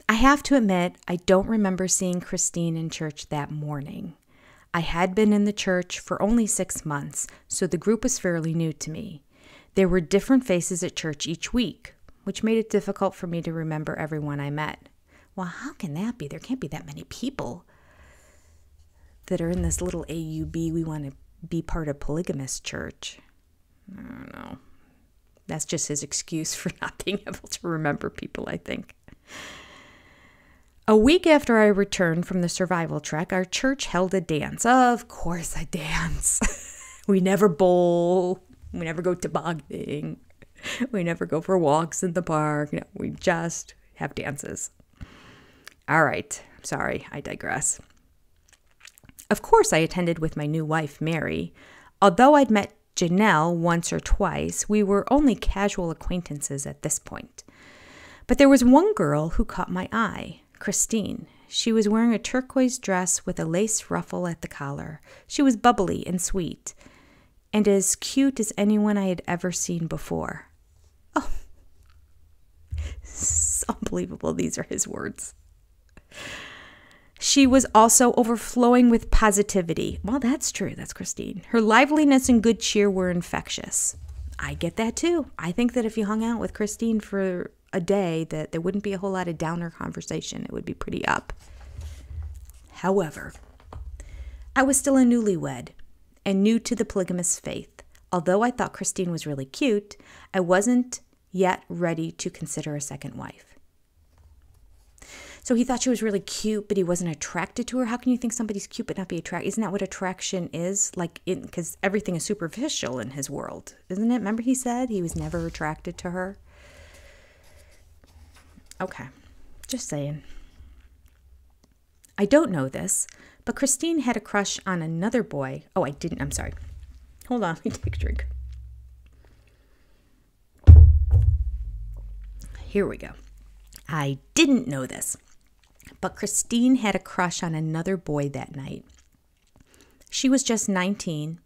I have to admit, I don't remember seeing Christine in church that morning. I had been in the church for only six months, so the group was fairly new to me. There were different faces at church each week, which made it difficult for me to remember everyone I met. Well, how can that be? There can't be that many people that are in this little AUB. We want to be part of polygamous church. I don't know. That's just his excuse for not being able to remember people, I think. A week after I returned from the survival trek, our church held a dance. Of course, a dance. we never bowl. We never go tobogganing. We never go for walks in the park. No, we just have dances. All right. Sorry, I digress. Of course, I attended with my new wife, Meri. Although I'd met Janelle once or twice, we were only casual acquaintances at this point. But there was one girl who caught my eye Christine. She was wearing a turquoise dress with a lace ruffle at the collar. She was bubbly and sweet, and as cute as anyone I had ever seen before. Oh, it's unbelievable. These are his words. She was also overflowing with positivity. Well, that's true. That's Christine. Her liveliness and good cheer were infectious. I get that too. I think that if you hung out with Christine for a day that there wouldn't be a whole lot of downer conversation. It would be pretty up. However, I was still a newlywed and new to the polygamous faith. Although I thought Christine was really cute, I wasn't yet ready to consider a second wife. So he thought she was really cute, but he wasn't attracted to her. How can you think somebody's cute but not be attracted? Isn't that what attraction is? Like, because everything is superficial in his world, isn't it? Remember he said he was never attracted to her. Okay, just saying. I don't know this, but Christine had a crush on another boy. Oh, I didn't. I'm sorry. Hold on, let me take a drink. Here we go. I didn't know this, but Christine had a crush on another boy that night. She was just 19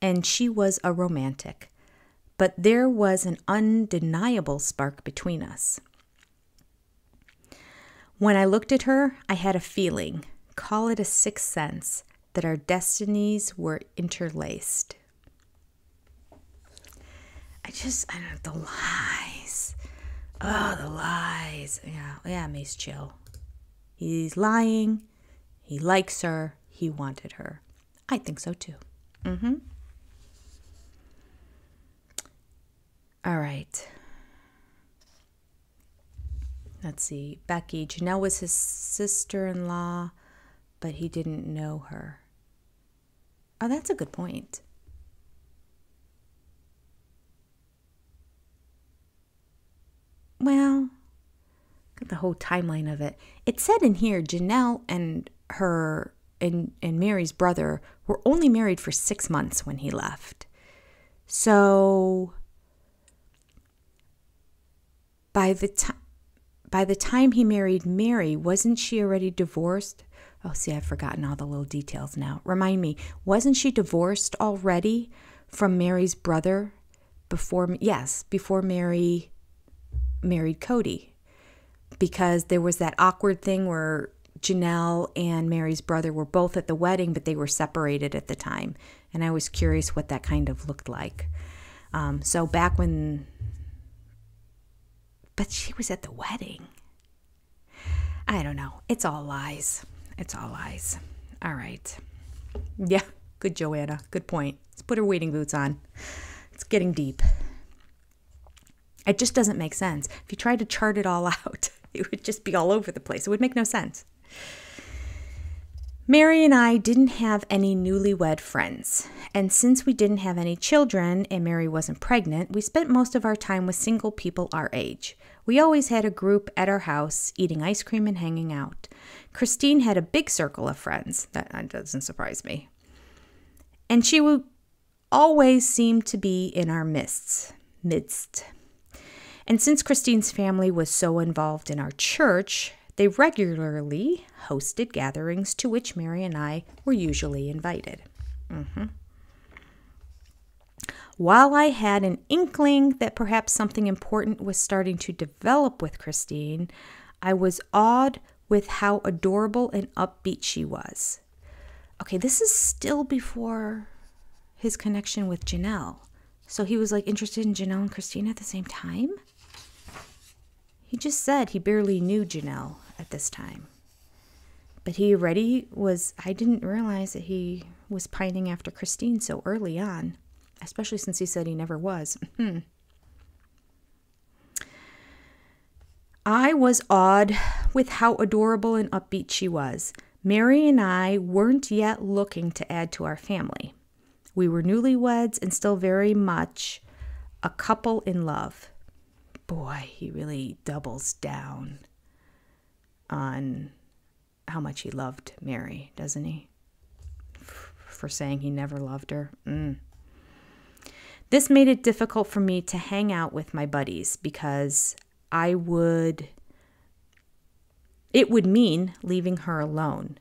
and she was a romantic, but there was an undeniable spark between us. When I looked at her, I had a feeling, call it a sixth sense, that our destinies were interlaced. I just, I don't know, the lies. Oh, the lies. Yeah, yeah, Mace chill. He's lying. He likes her. He wanted her. I think so too. Mm-hmm. All right let's see, Becky. Janelle was his sister in law, but he didn't know her. Oh, that's a good point. Well, the whole timeline of it. It said in here Janelle and her and, and Meri's brother were only married for six months when he left. So by the time by the time he married Meri, wasn't she already divorced? Oh, see, I've forgotten all the little details now. Remind me, wasn't she divorced already from Meri's brother before? Yes, before Meri married Kody, because there was that awkward thing where Janelle and Meri's brother were both at the wedding, but they were separated at the time, and I was curious what that kind of looked like. Um, so back when but she was at the wedding. I don't know. It's all lies. It's all lies. All right. Yeah, good Joanna. Good point. Let's put her wading boots on. It's getting deep. It just doesn't make sense. If you try to chart it all out, it would just be all over the place. It would make no sense. Meri and I didn't have any newlywed friends, and since we didn't have any children and Meri wasn't pregnant, we spent most of our time with single people our age. We always had a group at our house, eating ice cream and hanging out. Christine had a big circle of friends. That doesn't surprise me. And she would always seem to be in our midst. midst. And since Christine's family was so involved in our church, they regularly hosted gatherings to which Meri and I were usually invited. Mm-hmm. While I had an inkling that perhaps something important was starting to develop with Christine, I was awed with how adorable and upbeat she was. Okay, this is still before his connection with Janelle. So he was like interested in Janelle and Christine at the same time? He just said he barely knew Janelle at this time. But he already was, I didn't realize that he was pining after Christine so early on, especially since he said he never was. I was awed with how adorable and upbeat she was. Meri and I weren't yet looking to add to our family. We were newlyweds and still very much a couple in love. Boy, he really doubles down on how much he loved Meri, doesn't he? For saying he never loved her. Mm. This made it difficult for me to hang out with my buddies because I would, it would mean leaving her alone.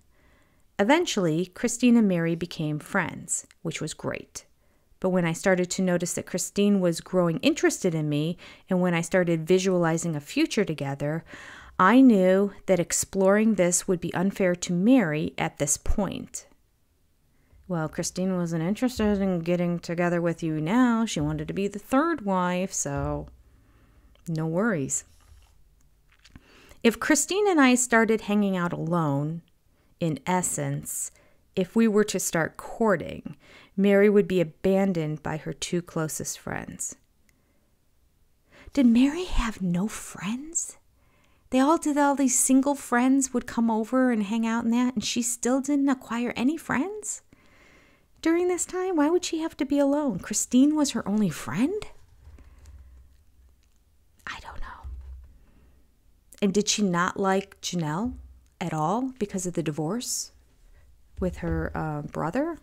Eventually, Christine and Meri became friends, which was great. But when I started to notice that Christine was growing interested in me, and when I started visualizing a future together, I knew that exploring this would be unfair to Meri at this point. Well, Christine wasn't interested in getting together with you now. She wanted to be the third wife, so no worries. If Christine and I started hanging out alone, in essence, if we were to start courting, Meri would be abandoned by her two closest friends. Did Meri have no friends? They all did, all these single friends would come over and hang out and that, and she still didn't acquire any friends? During this time, why would she have to be alone? Christine was her only friend? I don't know. And did she not like Janelle at all because of the divorce with her uh, brother?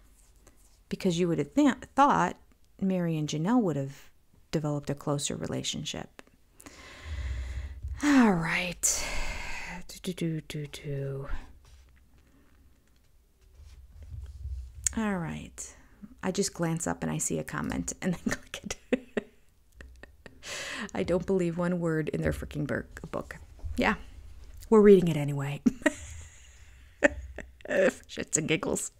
Because you would have th- thought Meri and Janelle would have developed a closer relationship. All right. All right. I just glance up and I see a comment and then click it. I don't believe one word in their freaking book. Yeah, we're reading it anyway. Shits and giggles.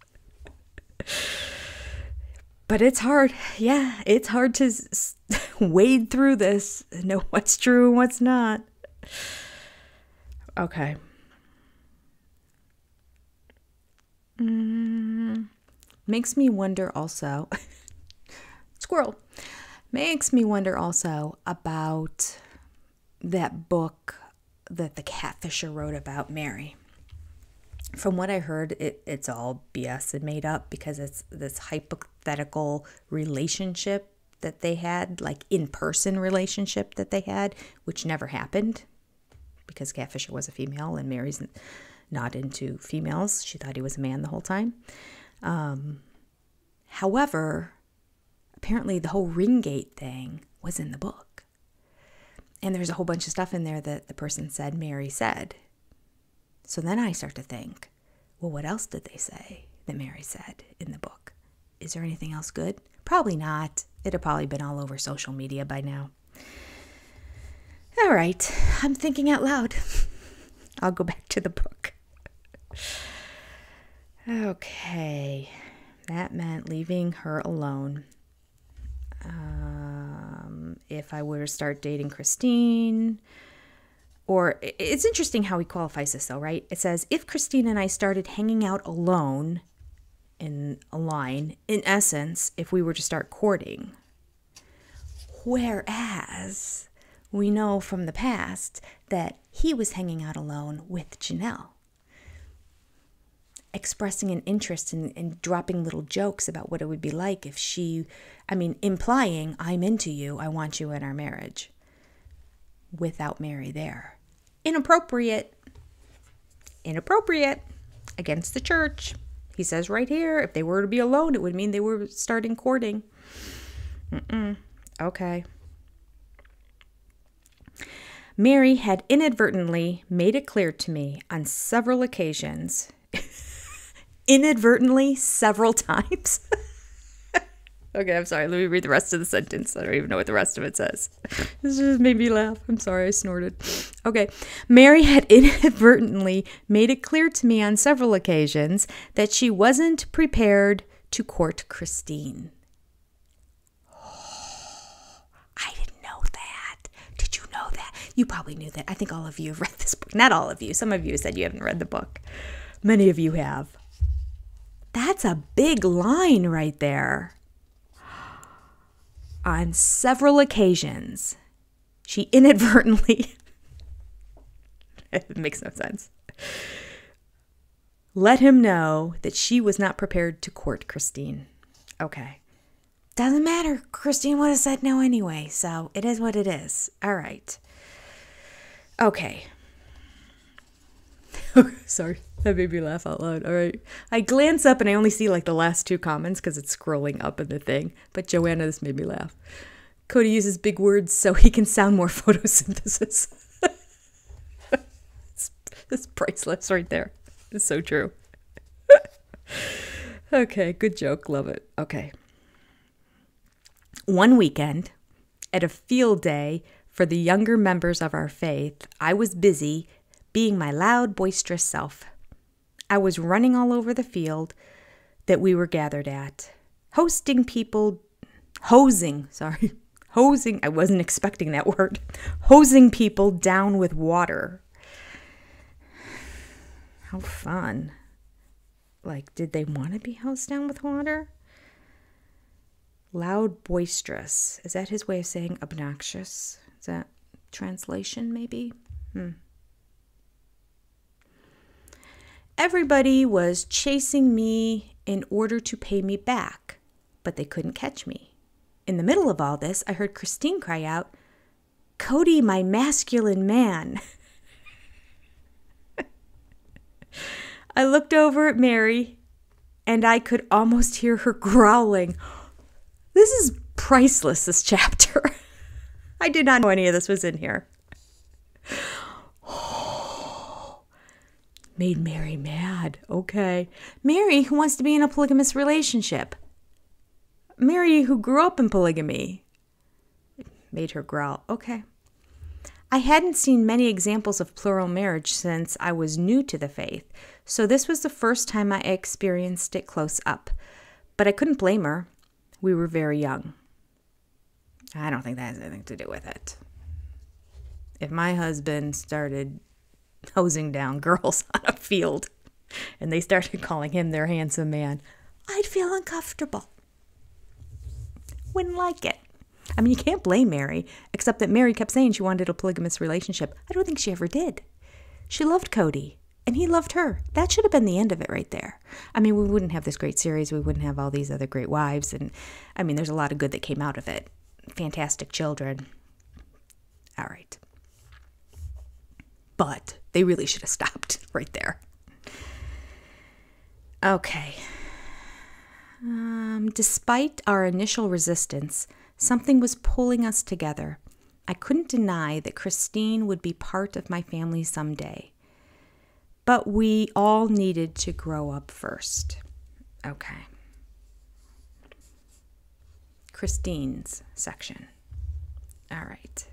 But it's hard. Yeah, it's hard to wade through this and know what's true and what's not. Okay. Mm, makes me wonder also. squirrel. Makes me wonder also about that book that the catfisher wrote about Meri. From what I heard, it, it's all BS and made up because it's this hypothetical relationship that they had, like in person relationship that they had, which never happened because Catfisher was a female and Meri's not into females. She thought he was a man the whole time. Um, however, apparently the whole Ringgate thing was in the book. And there's a whole bunch of stuff in there that the person said Meri said. So then I start to think, well, what else did they say that Meri said in the book? Is there anything else good? Probably not. It'd have probably been all over social media by now. All right, I'm thinking out loud. I'll go back to the book. Okay, that meant leaving her alone. Um, if I were to start dating Christine, or it's interesting how he qualifies this though, right? It says, if Christine and I started hanging out alone in a line, in essence, if we were to start courting. Whereas we know from the past that he was hanging out alone with Janelle, expressing an interest in, in dropping little jokes about what it would be like if she, I mean, implying, I'm into you, I want you in our marriage, without Meri there. Inappropriate. Inappropriate against the church. He says right here, if they were to be alone, it would mean they were starting courting. Mm-mm. Okay. Meri had inadvertently made it clear to me on several occasions, inadvertently, several times, Okay, I'm sorry. Let me read the rest of the sentence. I don't even know what the rest of it says. This just made me laugh. I'm sorry, I snorted. Okay. Meri had inadvertently made it clear to me on several occasions that she wasn't prepared to court Christine. I didn't know that. Did you know that? You probably knew that. I think all of you have read this book. Not all of you. Some of you said you haven't read the book. Many of you have. That's a big line right there. On several occasions, she inadvertently, it makes no sense, let him know that she was not prepared to court Christine. Okay. Doesn't matter. Christine would have said no anyway, so it is what it is. All right. Okay. Sorry, that made me laugh out loud. All right. I glance up and I only see like the last two comments because it's scrolling up in the thing. But Joanna, this made me laugh. Kody uses big words so he can sound more photosynthesis. it's, it's priceless right there. It's so true. okay, good joke. Love it. Okay. One weekend, at a field day for the younger members of our faith, I was busy being my loud, boisterous self. I was running all over the field that we were gathered at, hosting people, hosing, sorry, hosing, I wasn't expecting that word, hosing people down with water. How fun. Like, did they want to be hosed down with water? Loud, boisterous. Is that his way of saying obnoxious? Is that translation, maybe? Hmm. Everybody was chasing me in order to pay me back, but they couldn't catch me. In the middle of all this, I heard Christine cry out, Kody, my masculine man. I looked over at Meri and I could almost hear her growling. This is priceless, this chapter. I did not know any of this was in here. Made Meri mad. Okay. Meri, who wants to be in a polygamous relationship. Meri, who grew up in polygamy. Made her growl. Okay. I hadn't seen many examples of plural marriage since I was new to the faith, so this was the first time I experienced it close up. But I couldn't blame her. We were very young. I don't think that has anything to do with it. If my husband started hosing down girls on a field and they started calling him their handsome man, I'd feel uncomfortable. Wouldn't like it. I mean, you can't blame Meri, except that Meri kept saying she wanted a polygamous relationship. I don't think she ever did. She loved Kody, and he loved her. That should have been the end of it right there. I mean, we wouldn't have this great series. We wouldn't have all these other great wives. And I mean, there's a lot of good that came out of it. Fantastic children. All right. But they really should have stopped right there. Okay. Um, despite our initial resistance, something was pulling us together. I couldn't deny that Christine would be part of my family someday. But we all needed to grow up first. Okay. Christine's section. All right.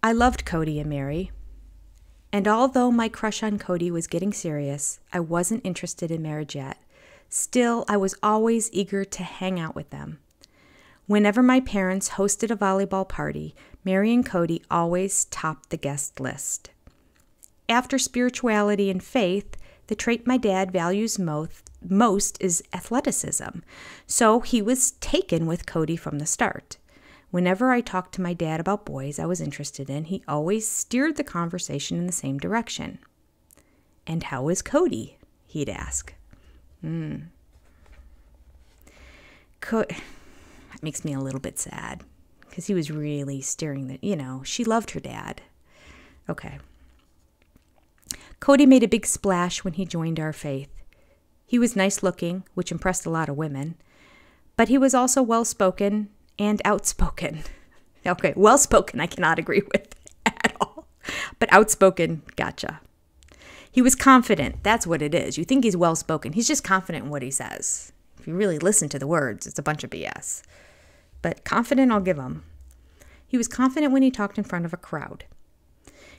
I loved Kody and Meri. And although my crush on Kody was getting serious, I wasn't interested in marriage yet. Still, I was always eager to hang out with them. Whenever my parents hosted a volleyball party, Meri and Kody always topped the guest list. After spirituality and faith, the trait my dad values most, most is athleticism, so he was taken with Kody from the start. Whenever I talked to my dad about boys I was interested in, he always steered the conversation in the same direction. And how is Kody? he'd ask. Hmm. Co- that makes me a little bit sad because he was really steering the, you know, she loved her dad. Okay. Kody made a big splash when he joined our faith. He was nice looking, which impressed a lot of women, but he was also well spoken and outspoken. Okay, well spoken, I cannot agree with at all, but outspoken, gotcha. He was confident. That's what it is. You think he's well spoken. He's just confident in what he says. If you really listen to the words, it's a bunch of BS. But confident, I'll give him. He was confident when he talked in front of a crowd.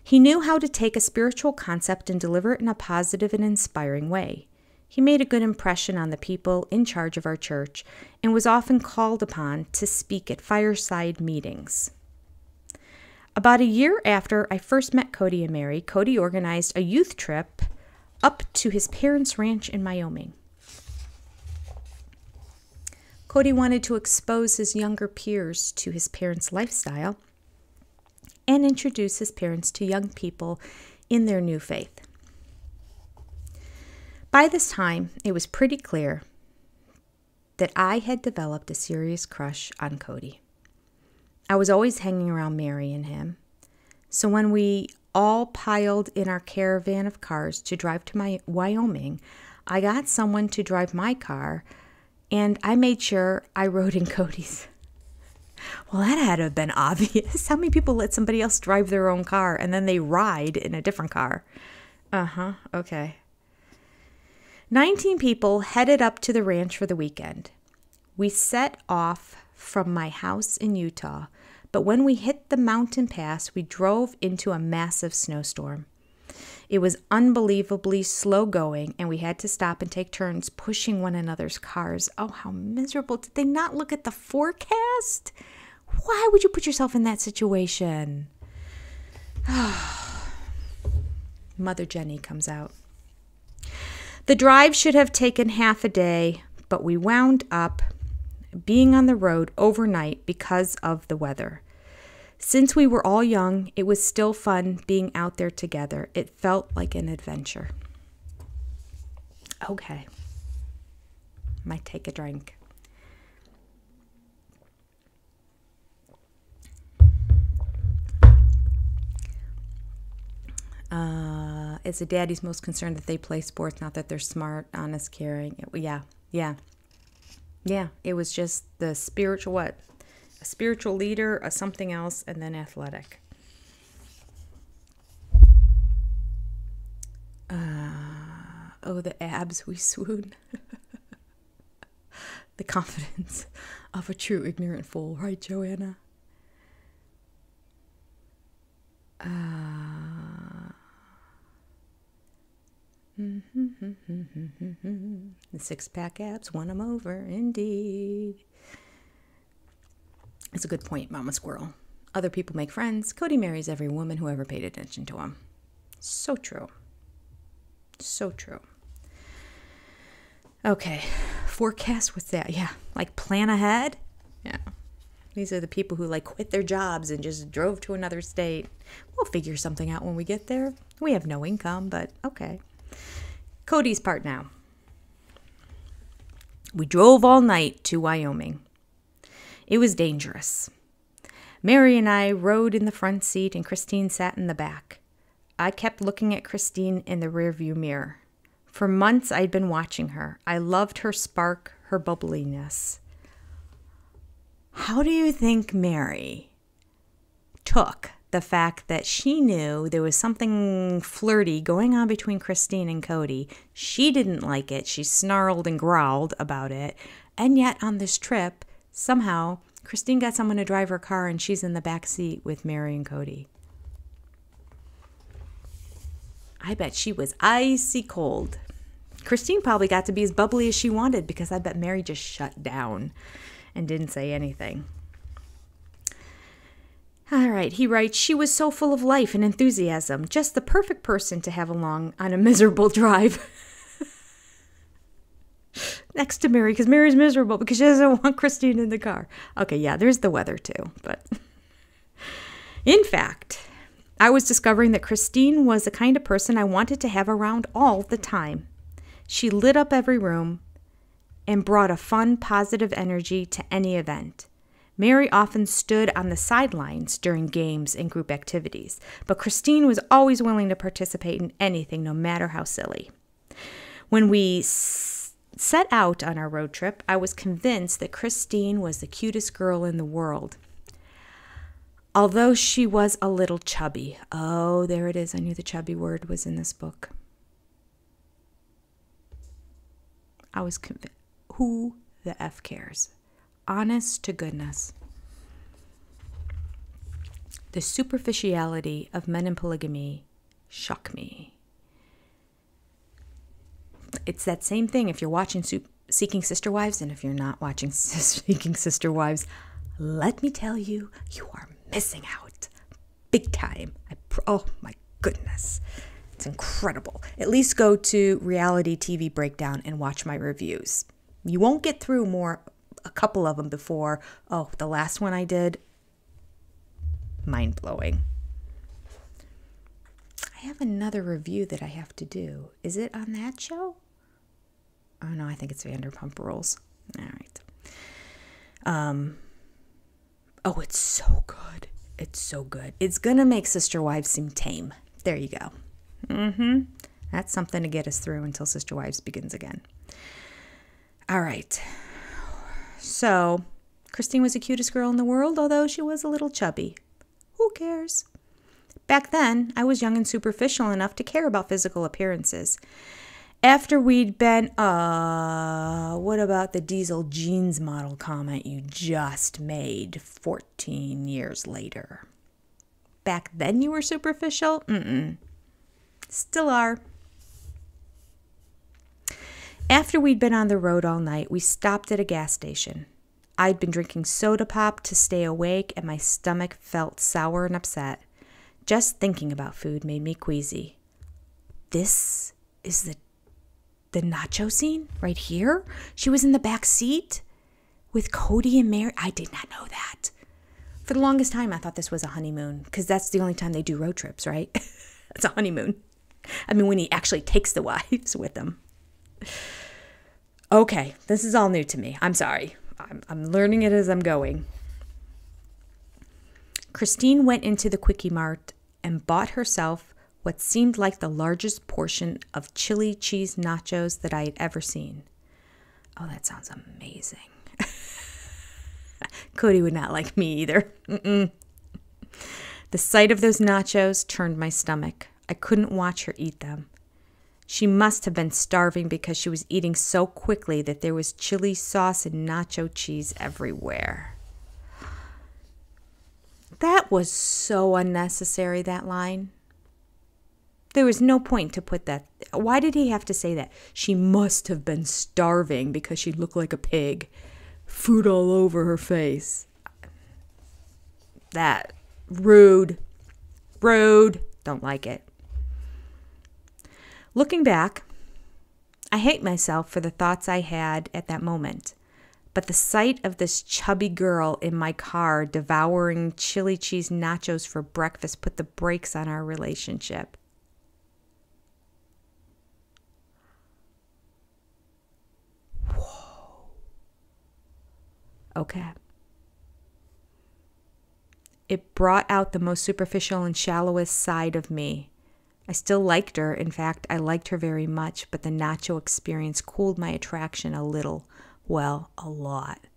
He knew how to take a spiritual concept and deliver it in a positive and inspiring way. He made a good impression on the people in charge of our church and was often called upon to speak at fireside meetings. About a year after I first met Kody and Meri, Kody organized a youth trip up to his parents' ranch in Wyoming. Kody wanted to expose his younger peers to his parents' lifestyle and introduce his parents to young people in their new faith. By this time, it was pretty clear that I had developed a serious crush on Kody. I was always hanging around Meri and him. So when we all piled in our caravan of cars to drive to my Wyoming, I got someone to drive my car and I made sure I rode in Kody's. Well, that had to have been obvious. How many people let somebody else drive their own car and then they ride in a different car? Uh huh, okay. 19 people headed up to the ranch for the weekend. We set off from my house in Utah, but when we hit the mountain pass, we drove into a massive snowstorm. It was unbelievably slow going, and we had to stop and take turns pushing one another's cars. Oh, how miserable. Did they not look at the forecast? Why would you put yourself in that situation? Mother Jenny comes out. The drive should have taken half a day, but we wound up being on the road overnight because of the weather. Since we were all young, it was still fun being out there together. It felt like an adventure. Okay. Might take a drink. Uh, as a daddy's most concerned that they play sports, not that they're smart, honest, caring. Yeah, yeah. Yeah, it was just the spiritual what? a spiritual leader, a something else, and then athletic. Uh, oh, the abs we swoon. the confidence of a true ignorant fool, right, Joanna? Uh, the six pack abs won them over, indeed. It's a good point, Mama Squirrel. Other people make friends. Kody marries every woman who ever paid attention to him. So true. So true. Okay, forecast. What's that? Yeah, like plan ahead. Yeah, these are the people who like quit their jobs and just drove to another state. We'll figure something out when we get there. We have no income, but okay. Kody's part now. We drove all night to Wyoming. It was dangerous. Meri and I rode in the front seat, and Christine sat in the back. I kept looking at Christine in the rearview mirror. For months, I'd been watching her. I loved her spark, her bubbliness. How do you think Meri took the fact that she knew there was something flirty going on between Christine and Kody? She didn't like it. She snarled and growled about it. And yet, on this trip, Somehow, Christine got someone to drive her car and she's in the back seat with Meri and Kody. I bet she was icy cold. Christine probably got to be as bubbly as she wanted because I bet Meri just shut down and didn't say anything. All right, he writes, She was so full of life and enthusiasm, just the perfect person to have along on a miserable drive. next to Meri because Meri's miserable because she doesn't want Christine in the car. Okay, yeah, there's the weather too. But in fact, I was discovering that Christine was the kind of person I wanted to have around all the time. She lit up every room and brought a fun, positive energy to any event. Meri often stood on the sidelines during games and group activities, but Christine was always willing to participate in anything, no matter how silly. When we set out on our road trip, I was convinced that Christine was the cutest girl in the world. Although she was a little chubby. Oh, there it is. I knew the chubby word was in this book. I was convinced. Who the F cares? Honest to goodness. The superficiality of men in polygamy shock me. It's that same thing if you're watching Seeking Sister Wives, and if you're not watching Seeking Sister Wives, let me tell you, you are missing out big time. I, oh my goodness. It's incredible. At least go to Reality TV Breakdown and watch my reviews. You won't get through more, a couple of them before, oh, the last one I did, mind blowing. I have another review that I have to do. Is it on that show? Oh no, I think it's Vanderpump Rules. All right. Um. Oh, it's so good. It's so good. It's gonna make Sister Wives seem tame. There you go. Mm-hmm. That's something to get us through until Sister Wives begins again. All right. So, Christine was the cutest girl in the world, although she was a little chubby. Who cares? Back then, I was young and superficial enough to care about physical appearances. After we'd been, uh, what about the diesel jeans model comment you just made 14 years later? Back then you were superficial? Mm-mm. Still are. After we'd been on the road all night, we stopped at a gas station. I'd been drinking soda pop to stay awake, and my stomach felt sour and upset. Just thinking about food made me queasy. This is the the nacho scene right here. She was in the back seat with Kody and Meri. I did not know that. For the longest time, I thought this was a honeymoon because that's the only time they do road trips, right? it's a honeymoon. I mean, when he actually takes the wives with him. Okay, this is all new to me. I'm sorry. I'm, I'm learning it as I'm going. Christine went into the Quickie Mart and bought herself what seemed like the largest portion of chili cheese nachos that I had ever seen. Oh, that sounds amazing. Kody would not like me either. Mm-mm. The sight of those nachos turned my stomach. I couldn't watch her eat them. She must have been starving because she was eating so quickly that there was chili sauce and nacho cheese everywhere. That was so unnecessary, that line. There was no point to put that. Why did he have to say that? She must have been starving because she looked like a pig. Food all over her face. That. Rude. Rude. Don't like it. Looking back, I hate myself for the thoughts I had at that moment. But the sight of this chubby girl in my car devouring chili cheese nachos for breakfast put the brakes on our relationship. Okay. It brought out the most superficial and shallowest side of me. I still liked her. In fact, I liked her very much, but the nacho experience cooled my attraction a little. Well, a lot.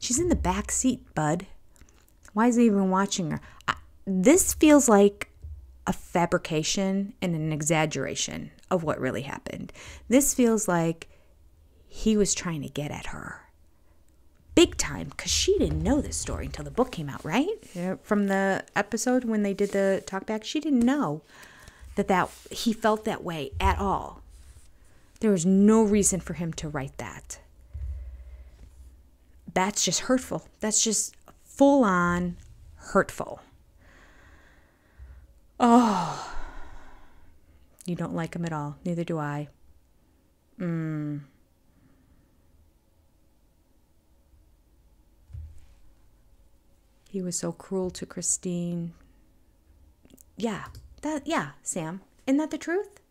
She's in the back seat, bud. Why is he even watching her? I, this feels like a fabrication and an exaggeration of what really happened. This feels like he was trying to get at her big time because she didn't know this story until the book came out, right? From the episode when they did the talkback, she didn't know that that he felt that way at all. There was no reason for him to write that. That's just hurtful. That's just full on hurtful. Oh. You don't like him at all. Neither do I. Hmm. He was so cruel to Christine. Yeah, that yeah, Sam. Isn't that the truth?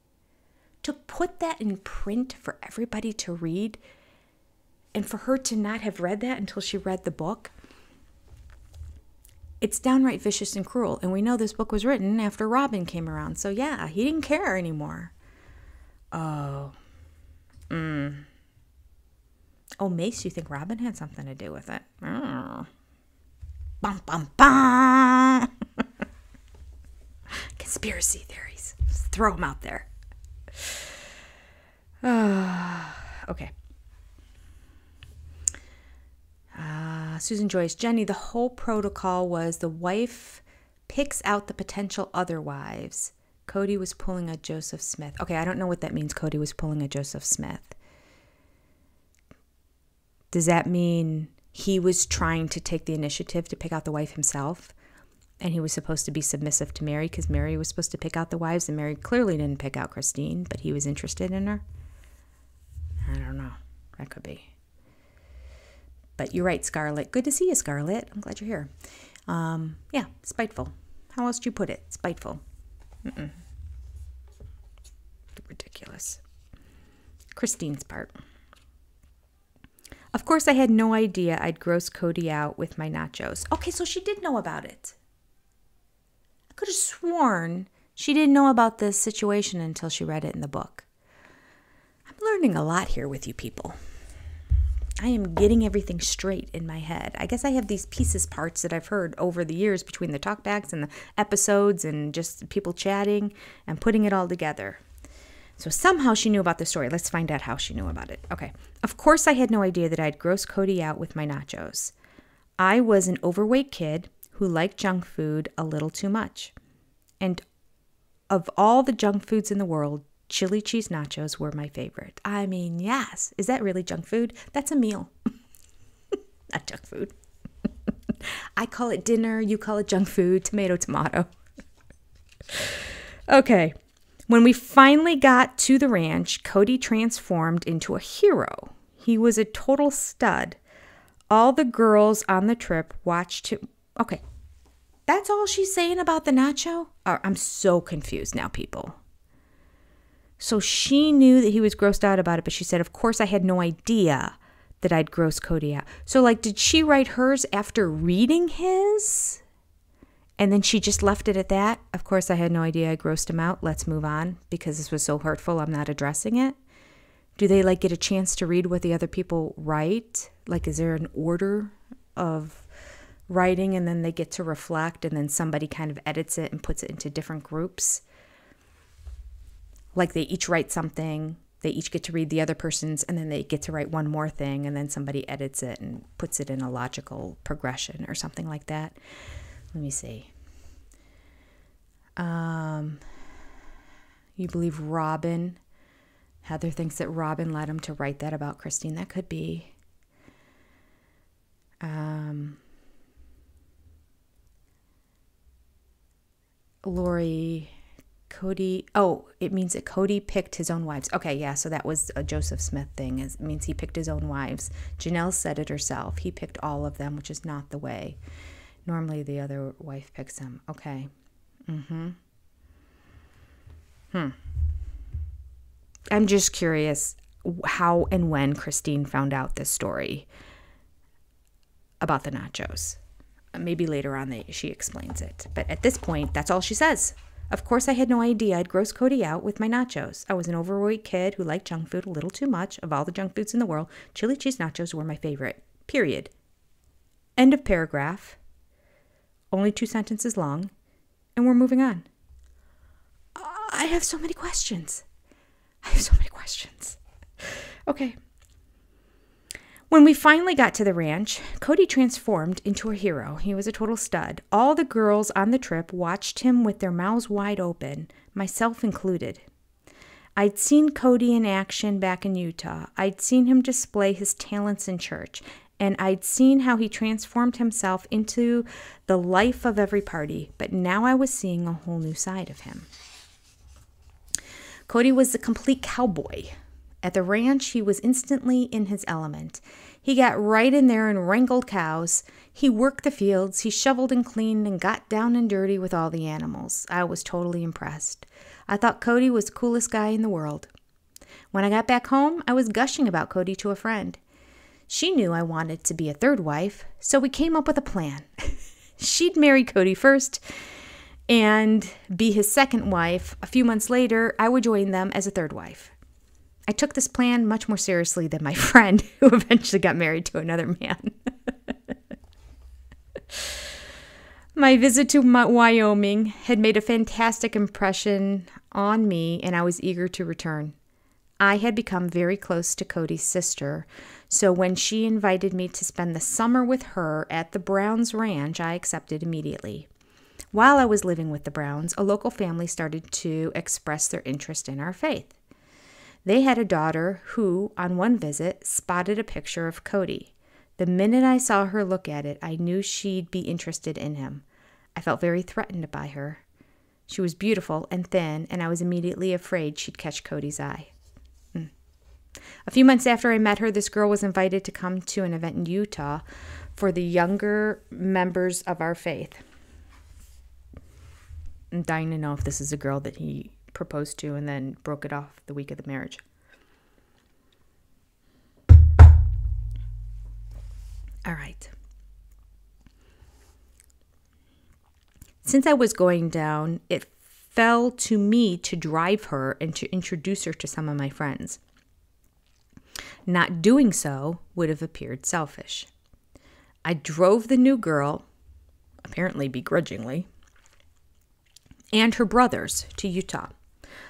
To put that in print for everybody to read and for her to not have read that until she read the book. It's downright vicious and cruel. And we know this book was written after Robyn came around. So yeah, he didn't care anymore. Oh. Mm. Oh, Mace, you think Robyn had something to do with it? Oh. Bum, bum, bum. Conspiracy theories. throw them out there. Okay. Uh, Susan Joyce, Jenny, the whole protocol was the wife picks out the potential other wives. Kody was pulling a Joseph Smith. Okay, I don't know what that means. Kody was pulling a Joseph Smith. Does that mean he was trying to take the initiative to pick out the wife himself? And he was supposed to be submissive to Meri because Meri was supposed to pick out the wives, and Meri clearly didn't pick out Christine, but he was interested in her? I don't know. That could be. But you're right, Scarlet. Good to see you, Scarlet. I'm glad you're here. Um, yeah, spiteful. How else do you put it? Spiteful. Mm-mm. Ridiculous. Christine's part. Of course, I had no idea I'd gross Kody out with my nachos. Okay, so she did know about it. I could have sworn she didn't know about this situation until she read it in the book. I'm learning a lot here with you people. I am getting everything straight in my head. I guess I have these pieces parts that I've heard over the years between the talkbacks and the episodes and just people chatting and putting it all together. So somehow she knew about the story. Let's find out how she knew about it. Okay. Of course, I had no idea that I'd gross Kody out with my nachos. I was an overweight kid who liked junk food a little too much. And of all the junk foods in the world, chili cheese nachos were my favorite. I mean, yes. Is that really junk food? That's a meal. Not junk food. I call it dinner, you call it junk food, tomato, tomato. okay. When we finally got to the ranch, Kody transformed into a hero. He was a total stud. All the girls on the trip watched him. Okay, that's all she's saying about the nacho? Oh, I'm so confused now, people. So she knew that he was grossed out about it, but she said, Of course, I had no idea that I'd gross Kody out. So, like, did she write hers after reading his? And then she just left it at that. Of course, I had no idea I grossed him out. Let's move on because this was so hurtful. I'm not addressing it. Do they like get a chance to read what the other people write? Like, is there an order of writing and then they get to reflect and then somebody kind of edits it and puts it into different groups? Like, they each write something, they each get to read the other person's, and then they get to write one more thing, and then somebody edits it and puts it in a logical progression or something like that. Let me see. Um, you believe Robyn? Heather thinks that Robyn led him to write that about Christine. That could be. Um, Lori, Kody. Oh, it means that Kody picked his own wives. Okay, yeah, so that was a Joseph Smith thing. It means he picked his own wives. Janelle said it herself. He picked all of them, which is not the way. Normally the other wife picks him. Okay. Mm-hmm. Hmm. I'm just curious how and when Christine found out this story about the nachos. Maybe later on they, she explains it. But at this point, that's all she says. Of course, I had no idea I'd gross Kody out with my nachos. I was an overweight kid who liked junk food a little too much. Of all the junk foods in the world, chili cheese nachos were my favorite. Period. End of paragraph. Only two sentences long and we're moving on. I have so many questions. I have so many questions. Okay. When we finally got to the ranch, Kody transformed into a hero. He was a total stud. All the girls on the trip watched him with their mouths wide open, myself included. I'd seen Kody in action back in Utah. I'd seen him display his talents in church, and I'd seen how he transformed himself into the life of every party, but now I was seeing a whole new side of him. Kody was a complete cowboy. At the ranch, he was instantly in his element. He got right in there and wrangled cows. He worked the fields, he shoveled and cleaned, and got down and dirty with all the animals. I was totally impressed. I thought Kody was the coolest guy in the world. When I got back home, I was gushing about Kody to a friend. She knew I wanted to be a third wife, so we came up with a plan. She'd marry Kody first and be his second wife. A few months later, I would join them as a third wife. I took this plan much more seriously than my friend, who eventually got married to another man. My visit to Wyoming had made a fantastic impression on me, and I was eager to return. I had become very close to Kody's sister, so when she invited me to spend the summer with her at the Browns Ranch, I accepted immediately. While I was living with the Browns, a local family started to express their interest in our faith. They had a daughter who, on one visit, spotted a picture of Kody. The minute I saw her look at it, I knew she'd be interested in him. I felt very threatened by her. She was beautiful and thin, and I was immediately afraid she'd catch Kody's eye. A few months after I met her, this girl was invited to come to an event in Utah for the younger members of our faith. I'm dying to know if this is a girl that he proposed to and then broke it off the week of the marriage. All right. Since I was going down, it fell to me to drive her and to introduce her to some of my friends. Not doing so would have appeared selfish. I drove the new girl, apparently begrudgingly, and her brothers to Utah.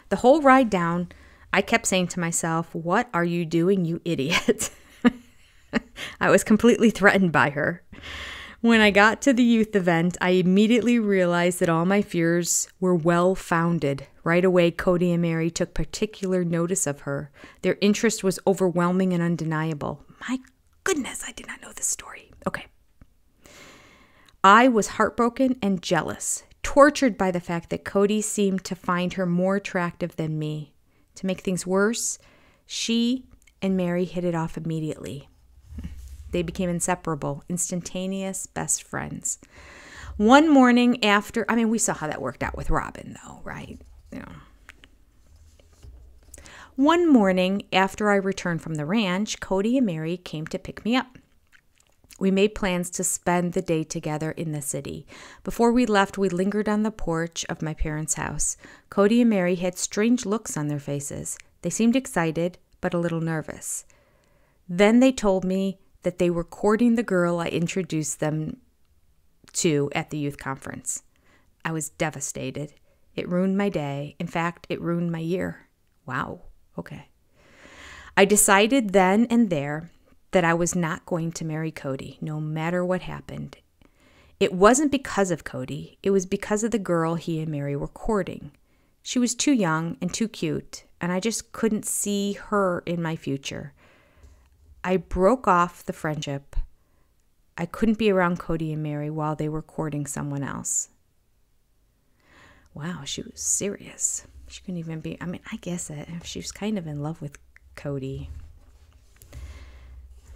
The whole ride down, I kept saying to myself, What are you doing, you idiot? I was completely threatened by her. When I got to the youth event, I immediately realized that all my fears were well founded. Right away, Kody and Meri took particular notice of her. Their interest was overwhelming and undeniable. My goodness, I did not know this story. Okay. I was heartbroken and jealous, tortured by the fact that Kody seemed to find her more attractive than me. To make things worse, she and Meri hit it off immediately. They became inseparable, instantaneous best friends. One morning after, I mean, we saw how that worked out with Robyn, though, right? Know. One morning after I returned from the ranch, Kody and Meri came to pick me up. We made plans to spend the day together in the city. Before we left, we lingered on the porch of my parents' house. Kody and Meri had strange looks on their faces. They seemed excited, but a little nervous. Then they told me that they were courting the girl I introduced them to at the youth conference. I was devastated. It ruined my day. In fact, it ruined my year. Wow. Okay. I decided then and there that I was not going to marry Kody, no matter what happened. It wasn't because of Kody, it was because of the girl he and Meri were courting. She was too young and too cute, and I just couldn't see her in my future. I broke off the friendship. I couldn't be around Kody and Meri while they were courting someone else. Wow, she was serious. She couldn't even be, I mean, I guess it. She was kind of in love with Kody.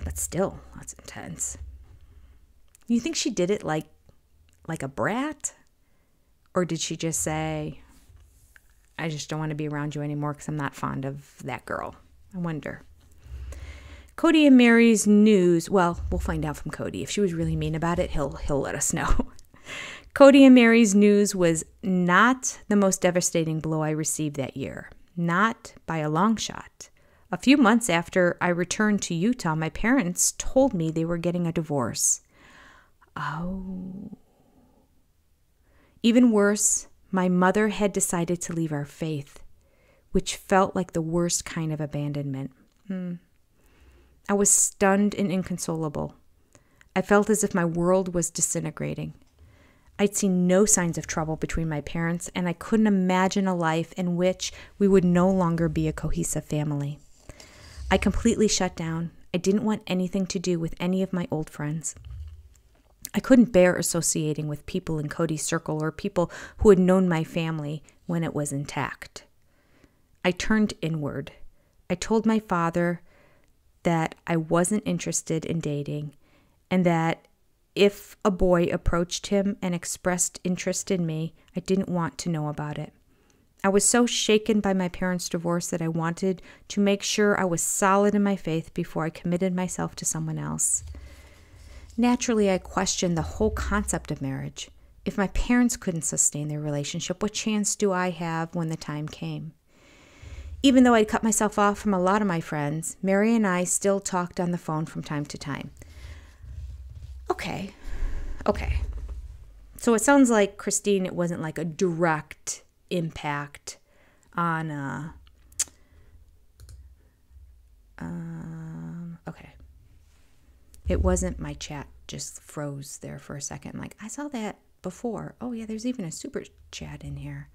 But still, that's intense. You think she did it like like a brat? Or did she just say, I just don't want to be around you anymore because I'm not fond of that girl? I wonder. Kody and Meri's news, well, we'll find out from Kody. If she was really mean about it, he'll he'll let us know. Kody and Meri's news was not the most devastating blow I received that year. Not by a long shot. A few months after I returned to Utah, my parents told me they were getting a divorce. Oh. Even worse, my mother had decided to leave our faith, which felt like the worst kind of abandonment. Hmm. I was stunned and inconsolable. I felt as if my world was disintegrating. I'd seen no signs of trouble between my parents, and I couldn't imagine a life in which we would no longer be a cohesive family. I completely shut down. I didn't want anything to do with any of my old friends. I couldn't bear associating with people in Kody's circle or people who had known my family when it was intact. I turned inward. I told my father that I wasn't interested in dating and that if a boy approached him and expressed interest in me, I didn't want to know about it. I was so shaken by my parents' divorce that I wanted to make sure I was solid in my faith before I committed myself to someone else. Naturally, I questioned the whole concept of marriage. If my parents couldn't sustain their relationship, what chance do I have when the time came? Even though I'd cut myself off from a lot of my friends, Meri and I still talked on the phone from time to time. Okay, okay. So it sounds like Christine, it wasn't like a direct impact on. Uh, um, okay. It wasn't my chat just froze there for a second. Like, I saw that before. Oh, yeah, there's even a super chat in here.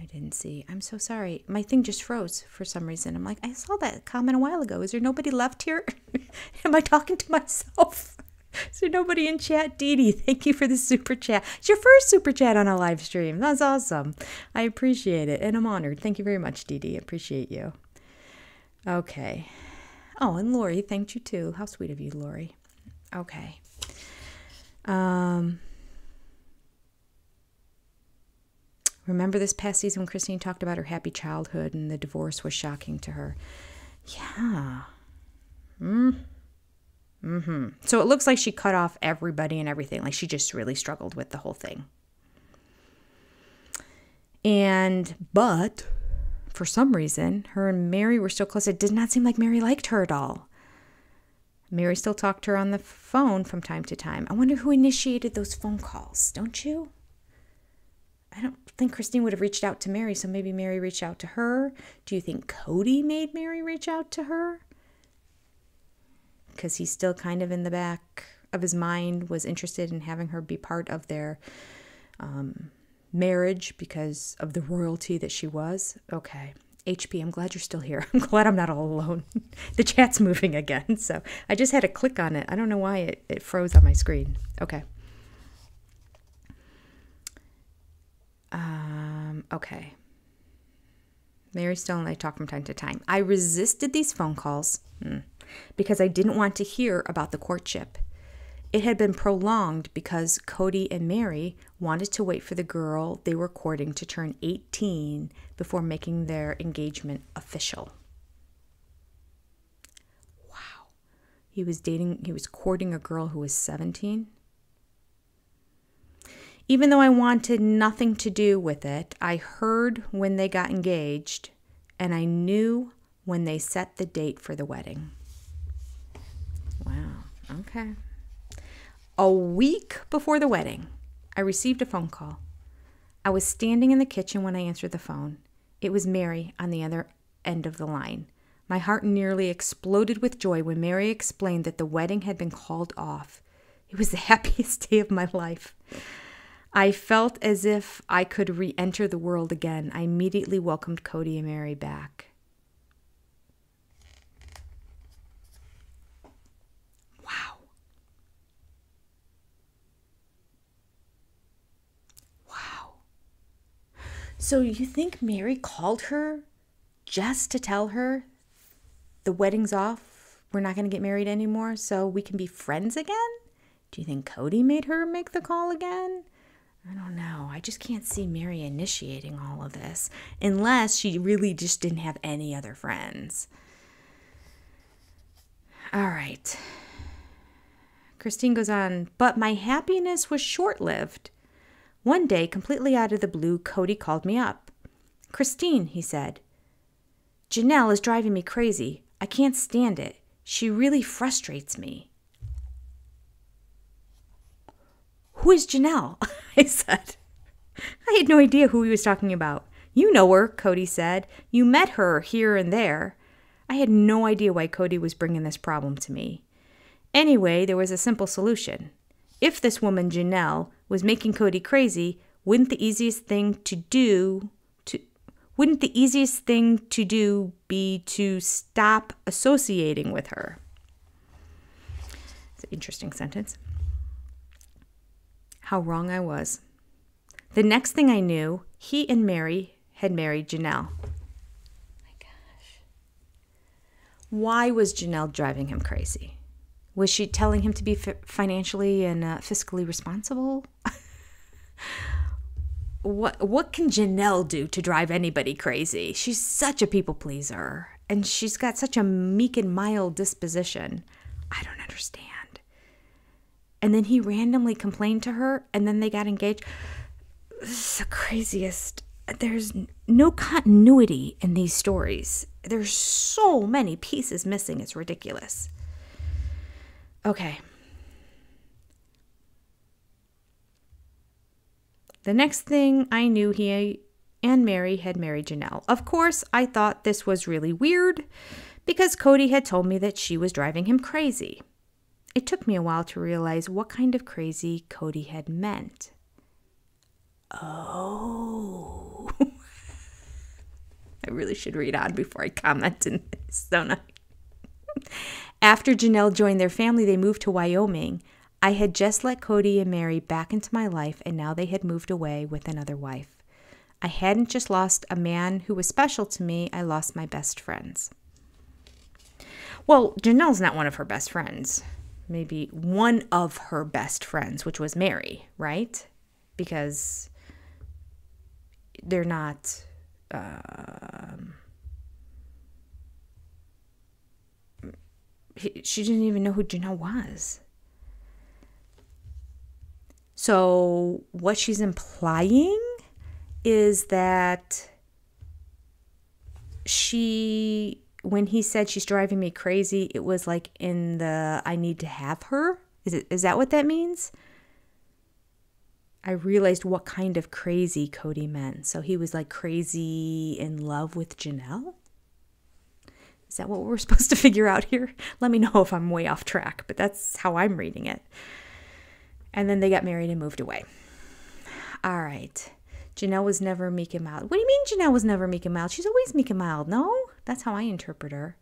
I didn't see. I'm so sorry. My thing just froze for some reason. I'm like, I saw that comment a while ago. Is there nobody left here? Am I talking to myself? There nobody in chat? Dee Dee, thank you for the super chat. It's your first super chat on a live stream. That's awesome. I appreciate it and I'm honored. Thank you very much, Dee Dee. Appreciate you. Okay. Oh, and Lori thanked you too. How sweet of you, Lori. Okay. Um, remember this past season when Christine talked about her happy childhood and the divorce was shocking to her? Yeah. Mm. Mm-hmm. So it looks like she cut off everybody and everything. Like she just really struggled with the whole thing. And, but for some reason, her and Meri were still close. It did not seem like Meri liked her at all. Meri still talked to her on the phone from time to time. I wonder who initiated those phone calls, don't you? I don't think Christine would have reached out to Meri, so maybe Meri reached out to her. Do you think Kody made Meri reach out to her? Because he's still kind of in the back of his mind, was interested in having her be part of their um, marriage because of the royalty that she was. Okay. HP, I'm glad you're still here. I'm glad I'm not all alone. the chat's moving again. So I just had to click on it. I don't know why it, it froze on my screen. Okay. Um, okay. Meri Stone and I talk from time to time. I resisted these phone calls hmm, because I didn't want to hear about the courtship. It had been prolonged because Kody and Meri wanted to wait for the girl they were courting to turn 18 before making their engagement official. Wow. He was dating, he was courting a girl who was 17. Even though I wanted nothing to do with it, I heard when they got engaged and I knew when they set the date for the wedding. Okay. A week before the wedding, I received a phone call. I was standing in the kitchen when I answered the phone. It was Meri on the other end of the line. My heart nearly exploded with joy when Meri explained that the wedding had been called off. It was the happiest day of my life. I felt as if I could re enter the world again. I immediately welcomed Kody and Meri back. So you think Meri called her just to tell her the wedding's off? We're not going to get married anymore, so we can be friends again? Do you think Kody made her make the call again? I don't know. I just can't see Meri initiating all of this unless she really just didn't have any other friends. All right. Christine goes on, but my happiness was short lived. One day, completely out of the blue, Kody called me up. Christine, he said, Janelle is driving me crazy. I can't stand it. She really frustrates me. Who is Janelle? I said. I had no idea who he was talking about. You know her, Kody said. You met her here and there. I had no idea why Kody was bringing this problem to me. Anyway, there was a simple solution. If this woman, Janelle, was making Kody crazy, wouldn't the easiest thing to do to wouldn't the easiest thing to do be to stop associating with her? It's an interesting sentence. How wrong I was. The next thing I knew, he and Meri had married Janelle. My gosh. Why was Janelle driving him crazy? Was she telling him to be financially and uh, fiscally responsible? what what can Janelle do to drive anybody crazy? She's such a people pleaser, and she's got such a meek and mild disposition. I don't understand. And then he randomly complained to her, and then they got engaged. This is the craziest. There's no continuity in these stories. There's so many pieces missing. It's ridiculous. Okay. The next thing I knew, he and Meri had married Janelle. Of course, I thought this was really weird because Kody had told me that she was driving him crazy. It took me a while to realize what kind of crazy Kody had meant. Oh. I really should read on before I comment in this, don't I? After Janelle joined their family, they moved to Wyoming. I had just let Kody and Meri back into my life, and now they had moved away with another wife. I hadn't just lost a man who was special to me, I lost my best friends. Well, Janelle's not one of her best friends. Maybe one of her best friends, which was Meri, right? Because they're not. Um, she didn't even know who Janelle was. So, what she's implying is that she, when he said she's driving me crazy, it was like in the I need to have her. Is it is that what that means? I realized what kind of crazy Kody meant. So he was like crazy in love with Janelle? Is that what we're supposed to figure out here? Let me know if I'm way off track, but that's how I'm reading it. And then they got married and moved away. All right. Janelle was never meek and mild. What do you mean Janelle was never meek and mild? She's always meek and mild. No? That's how I interpret her.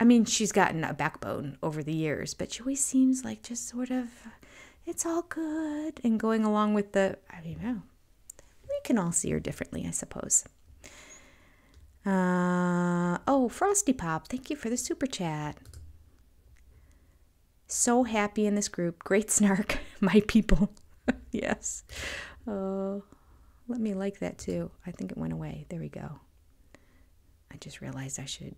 I mean, she's gotten a backbone over the years, but she always seems like just sort of, it's all good and going along with the, I don't know. We can all see her differently, I suppose. Uh, oh, Frosty Pop, thank you for the super chat. So happy in this group. Great snark, my people. yes. Oh, let me like that too. I think it went away. There we go. I just realized I should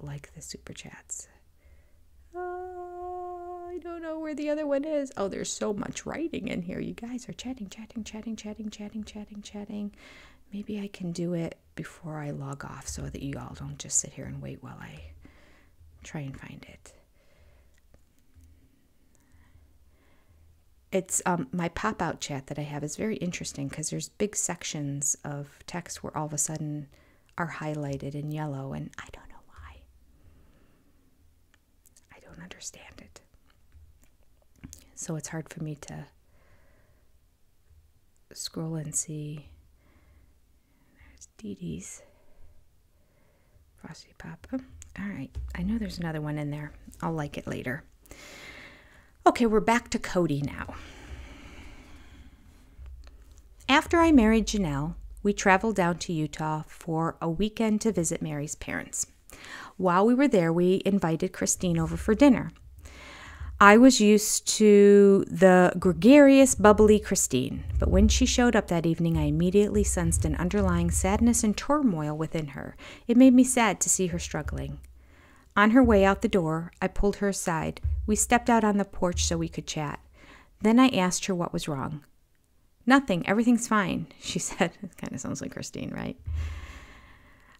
like the super chats. Oh, I don't know where the other one is. Oh, there's so much writing in here. You guys are chatting, chatting, chatting, chatting, chatting, chatting, chatting. Maybe I can do it before I log off so that you all don't just sit here and wait while I try and find it. it's um, my pop out chat that I have is very interesting because there's big sections of text where all of a sudden are highlighted in yellow, and I don't know why. I don't understand it. So it's hard for me to scroll and see. Dee Dee's Frosty Pop. Oh, all right, I know there's another one in there. I'll like it later. Okay, we're back to Kody now. After I married Janelle, we traveled down to Utah for a weekend to visit Meri's parents. While we were there, we invited Christine over for dinner. I was used to the gregarious, bubbly Christine, but when she showed up that evening, I immediately sensed an underlying sadness and turmoil within her. It made me sad to see her struggling. On her way out the door, I pulled her aside. We stepped out on the porch so we could chat. Then I asked her what was wrong. Nothing, everything's fine, she said. It kind of sounds like Christine, right?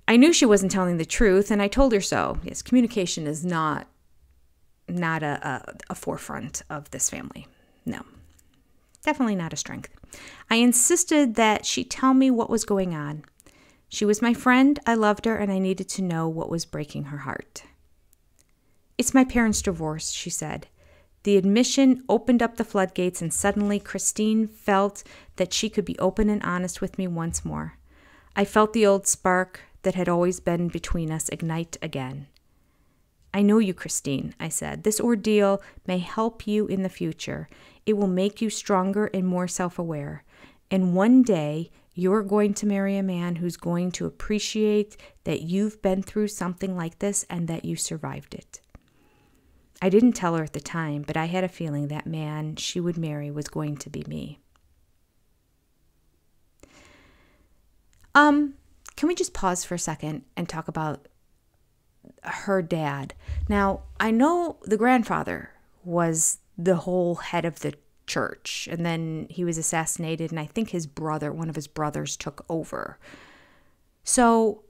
I knew she wasn't telling the truth, and I told her so. Yes, communication is not not a, a, a forefront of this family. No, definitely not a strength. I insisted that she tell me what was going on. She was my friend, I loved her, and I needed to know what was breaking her heart. It's my parents' divorce, she said. The admission opened up the floodgates, and suddenly Christine felt that she could be open and honest with me once more. I felt the old spark that had always been between us ignite again. I know you, Christine, I said. This ordeal may help you in the future. It will make you stronger and more self aware. And one day, you're going to marry a man who's going to appreciate that you've been through something like this and that you survived it. I didn't tell her at the time, but I had a feeling that man she would marry was going to be me. Um, can we just pause for a second and talk about her dad? Now, I know the grandfather was the whole head of the church, and then he was assassinated, and I think his brother, one of his brothers, took over. So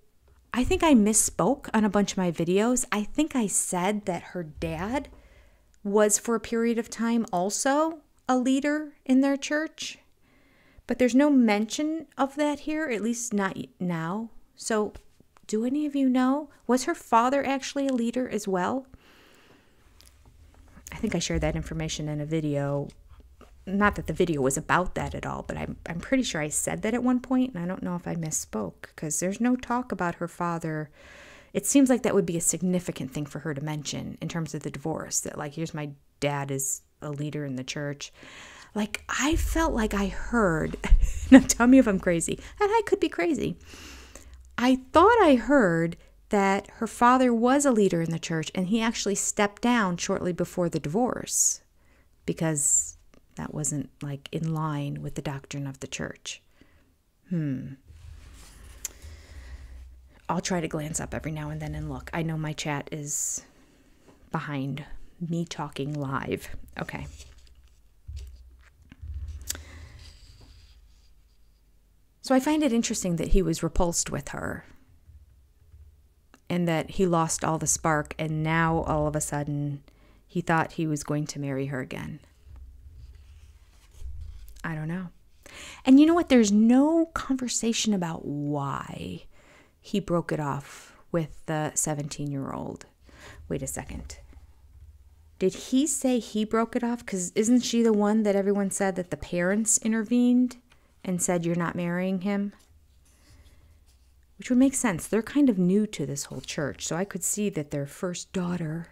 I think I misspoke on a bunch of my videos. I think I said that her dad was for a period of time also a leader in their church, but there's no mention of that here, at least not now. So, do any of you know? Was her father actually a leader as well? I think I shared that information in a video. Not that the video was about that at all, but I'm, I'm pretty sure I said that at one point, and I don't know if I misspoke because there's no talk about her father. It seems like that would be a significant thing for her to mention in terms of the divorce that, like, here's my dad is a leader in the church. Like, I felt like I heard, now tell me if I'm crazy, and I could be crazy. I thought I heard that her father was a leader in the church and he actually stepped down shortly before the divorce because that wasn't like in line with the doctrine of the church. Hmm. I'll try to glance up every now and then and look. I know my chat is behind me talking live. Okay. So I find it interesting that he was repulsed with her and that he lost all the spark, and now all of a sudden he thought he was going to marry her again. I don't know. And you know what? There's no conversation about why he broke it off with the 17 year old. Wait a second. Did he say he broke it off? Because isn't she the one that everyone said that the parents intervened and said, You're not marrying him? which would make sense. They're kind of new to this whole church, so I could see that their first daughter,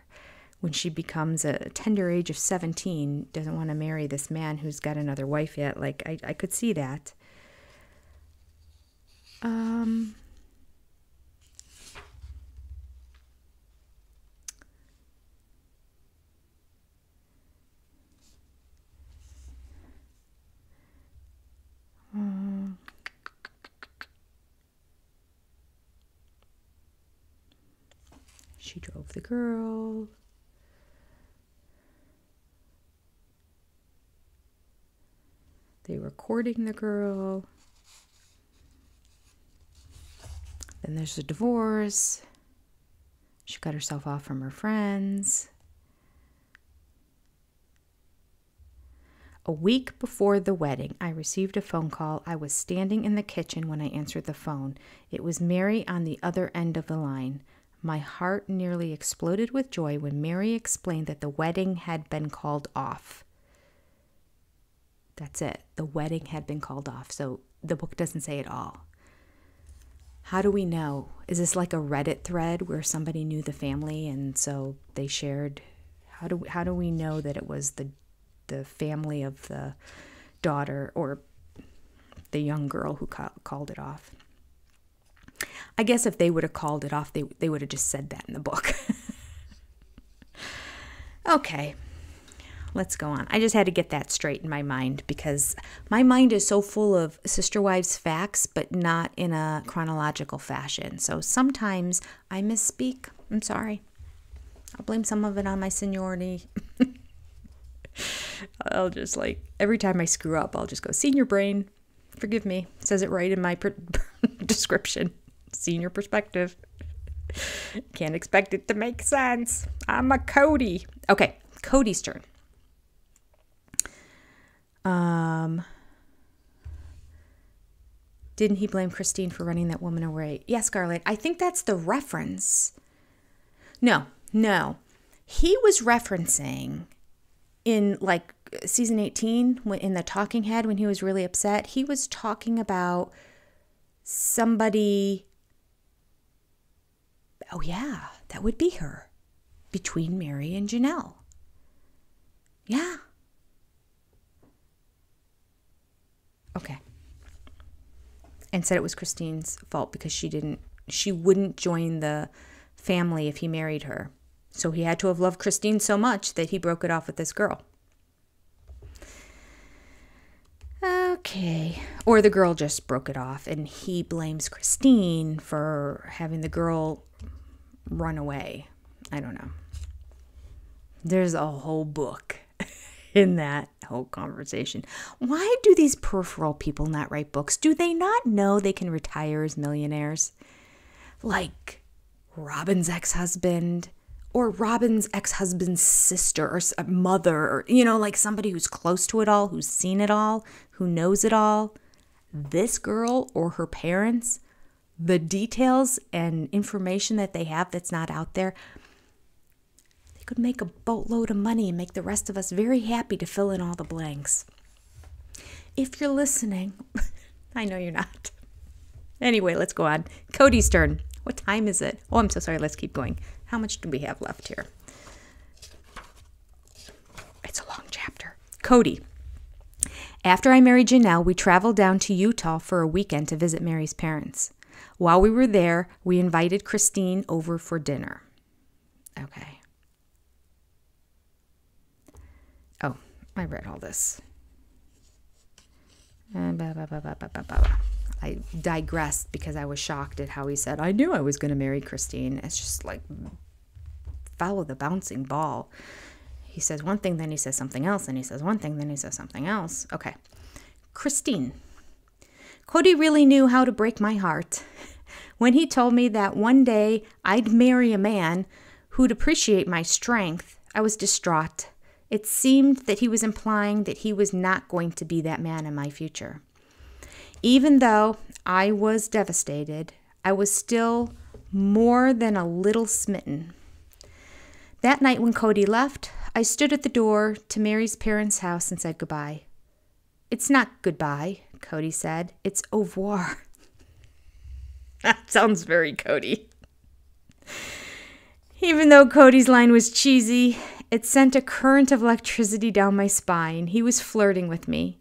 when she becomes a tender age of 17, doesn't want to marry this man who's got another wife yet. Like, I, I could see that. Um, Mm. She drove the girl. They were courting the girl. Then there's a divorce. She cut herself off from her friends. A week before the wedding, I received a phone call. I was standing in the kitchen when I answered the phone. It was Meri on the other end of the line. My heart nearly exploded with joy when Meri explained that the wedding had been called off. That's it. The wedding had been called off. So the book doesn't say it all. How do we know? Is this like a Reddit thread where somebody knew the family and so they shared? How do how do we know that it was the the family of the daughter or the young girl who ca- called it off? I guess if they would have called it off, they, they would have just said that in the book. okay, let's go on. I just had to get that straight in my mind because my mind is so full of Sister Wives facts, but not in a chronological fashion. So sometimes I misspeak. I'm sorry. I'll blame some of it on my seniority. I'll just like, every time I screw up, I'll just go, senior brain, forgive me. Says it right in my description senior perspective. Can't expect it to make sense. I'm a Kody. Okay, Kody's turn. Um, didn't he blame Christine for running that woman away? Yes, Scarlett. I think that's the reference. No, no. He was referencing in like season 18 when in the talking head when he was really upset, he was talking about somebody oh, yeah, that would be her between Meri and Janelle. Yeah. Okay. And said it was Christine's fault because she didn't, she wouldn't join the family if he married her. So he had to have loved Christine so much that he broke it off with this girl. Okay. Or the girl just broke it off and he blames Christine for having the girl run away. I don't know. There's a whole book in that whole conversation. Why do these peripheral people not write books? Do they not know they can retire as millionaires? Like Robyn's ex husband or Robyn's ex husband's sister or mother, or, you know, like somebody who's close to it all, who's seen it all, who knows it all. This girl or her parents, the details and information that they have that's not out there, they could make a boatload of money and make the rest of us very happy to fill in all the blanks. If you're listening, I know you're not. Anyway, let's go on. Kody's turn. What time is it? Oh, I'm so sorry. Let's keep going. How much do we have left here? It's a long chapter. Kody. After I married Janelle, we traveled down to Utah for a weekend to visit Meri's parents. While we were there, we invited Christine over for dinner. Okay. Oh, I read all this. Uh, I digressed because I was shocked at how he said, I knew I was going to marry Christine. It's just like, follow the bouncing ball. He says one thing, then he says something else, and he says one thing, then he says something else. Okay. Christine. Kody really knew how to break my heart. When he told me that one day I'd marry a man who'd appreciate my strength, I was distraught. It seemed that he was implying that he was not going to be that man in my future. Even though I was devastated, I was still more than a little smitten. That night when Kody left, I stood at the door to Meri's parents' house and said goodbye. It's not goodbye, Kody said. It's au revoir. that sounds very Kody. Even though Kody's line was cheesy, it sent a current of electricity down my spine. He was flirting with me.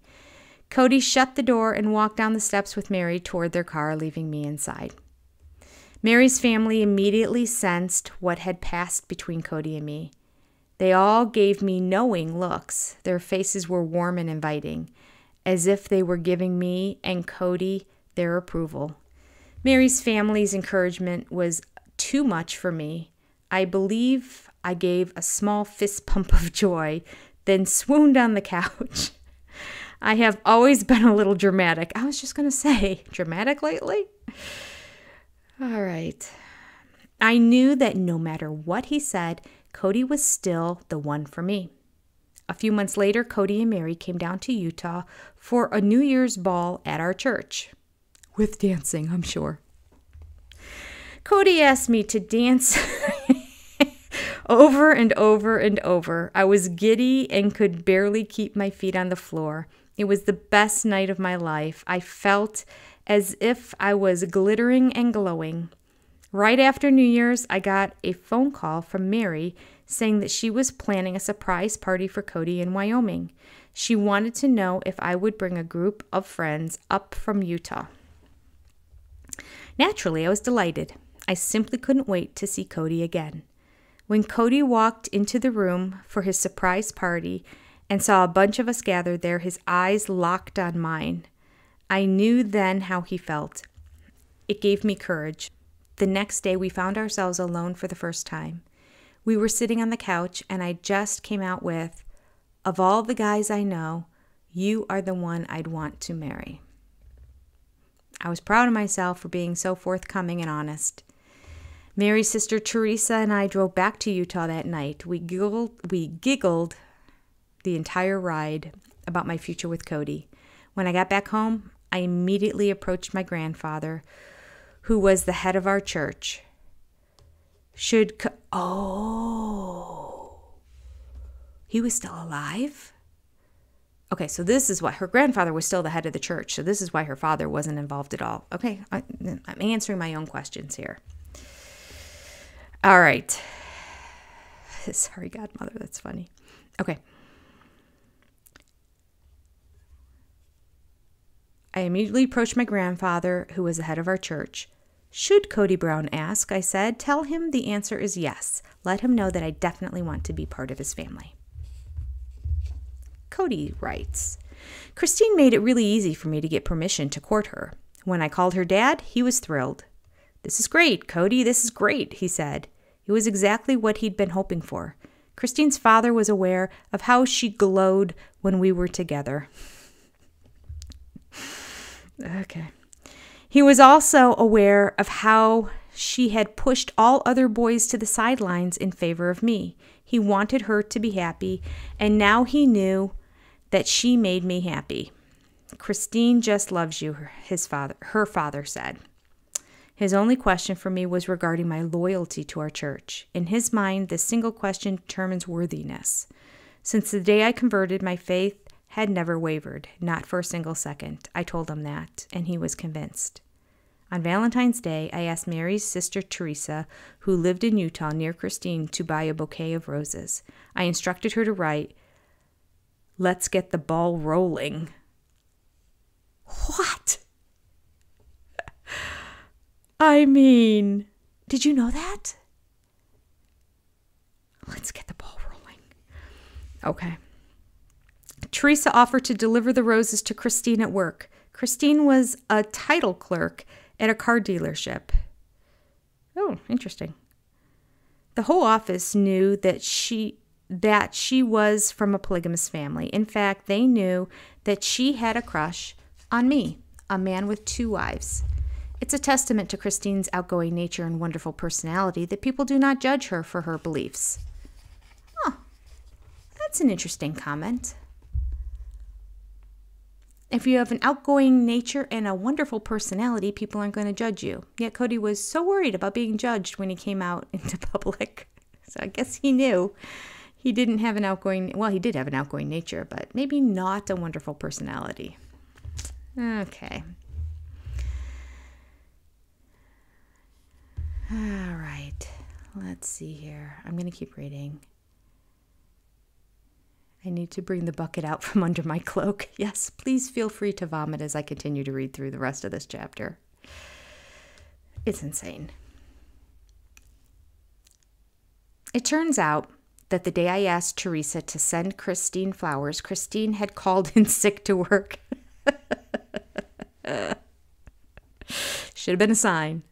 Kody shut the door and walked down the steps with Meri toward their car, leaving me inside. Meri's family immediately sensed what had passed between Kody and me. They all gave me knowing looks. Their faces were warm and inviting, as if they were giving me and Kody their approval. Meri's family's encouragement was too much for me. I believe I gave a small fist pump of joy, then swooned on the couch. I have always been a little dramatic. I was just going to say, dramatic lately? All right. I knew that no matter what he said, Kody was still the one for me. A few months later, Kody and Meri came down to Utah for a New Year's ball at our church. With dancing, I'm sure. Kody asked me to dance over and over and over. I was giddy and could barely keep my feet on the floor. It was the best night of my life. I felt as if I was glittering and glowing. Right after New Year's, I got a phone call from Meri saying that she was planning a surprise party for Kody in Wyoming. She wanted to know if I would bring a group of friends up from Utah. Naturally, I was delighted. I simply couldn't wait to see Kody again. When Kody walked into the room for his surprise party, and saw a bunch of us gathered there, his eyes locked on mine. I knew then how he felt. It gave me courage. The next day, we found ourselves alone for the first time. We were sitting on the couch, and I just came out with, Of all the guys I know, you are the one I'd want to marry. I was proud of myself for being so forthcoming and honest. Meri's sister Teresa and I drove back to Utah that night. We giggled, we giggled the entire ride about my future with Kody. When I got back home, I immediately approached my grandfather, who was the head of our church. Should co- oh, he was still alive. Okay, so this is why her grandfather was still the head of the church. So this is why her father wasn't involved at all. Okay, I, I'm answering my own questions here. All right. Sorry, godmother. That's funny. Okay. I immediately approached my grandfather, who was the head of our church. Should Kody Brown ask, I said, tell him the answer is yes. Let him know that I definitely want to be part of his family. Kody writes Christine made it really easy for me to get permission to court her. When I called her dad, he was thrilled. This is great, Kody, this is great, he said. It was exactly what he'd been hoping for. Christine's father was aware of how she glowed when we were together. Okay. He was also aware of how she had pushed all other boys to the sidelines in favor of me. He wanted her to be happy, and now he knew that she made me happy. Christine just loves you, his father, her father said. His only question for me was regarding my loyalty to our church. In his mind, this single question determines worthiness. Since the day I converted, my faith had never wavered, not for a single second. I told him that, and he was convinced. On Valentine's Day, I asked Meri's sister Teresa, who lived in Utah near Christine, to buy a bouquet of roses. I instructed her to write, Let's get the ball rolling. What? I mean, did you know that? Let's get the ball rolling. Okay. Teresa offered to deliver the roses to Christine at work. Christine was a title clerk at a car dealership. Oh, interesting. The whole office knew that she that she was from a polygamous family. In fact, they knew that she had a crush on me, a man with two wives. It's a testament to Christine's outgoing nature and wonderful personality that people do not judge her for her beliefs. Huh. That's an interesting comment. If you have an outgoing nature and a wonderful personality, people aren't going to judge you. Yet Kody was so worried about being judged when he came out into public. So I guess he knew he didn't have an outgoing, well, he did have an outgoing nature, but maybe not a wonderful personality. Okay. All right. Let's see here. I'm going to keep reading. I need to bring the bucket out from under my cloak. Yes, please feel free to vomit as I continue to read through the rest of this chapter. It's insane. It turns out that the day I asked Teresa to send Christine flowers, Christine had called in sick to work. Should have been a sign.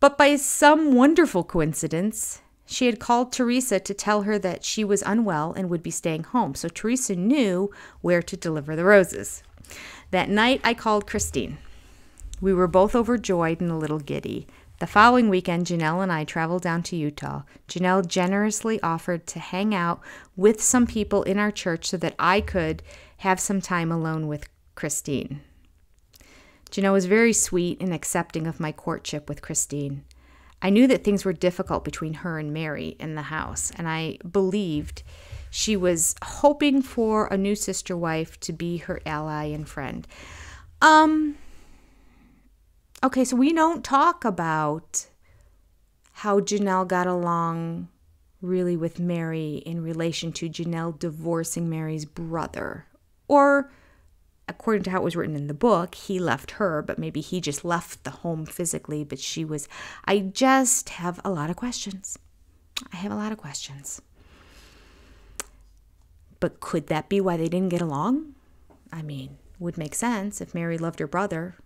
But by some wonderful coincidence, she had called Teresa to tell her that she was unwell and would be staying home, so Teresa knew where to deliver the roses. That night, I called Christine. We were both overjoyed and a little giddy. The following weekend, Janelle and I traveled down to Utah. Janelle generously offered to hang out with some people in our church so that I could have some time alone with Christine. Janelle was very sweet and accepting of my courtship with Christine. I knew that things were difficult between her and Meri in the house, and I believed she was hoping for a new sister wife to be her ally and friend. Um, okay, so we don't talk about how Janelle got along really with Meri in relation to Janelle divorcing Meri's brother or according to how it was written in the book, he left her, but maybe he just left the home physically, but she was. I just have a lot of questions. I have a lot of questions. But could that be why they didn't get along? I mean, would make sense if Meri loved her brother.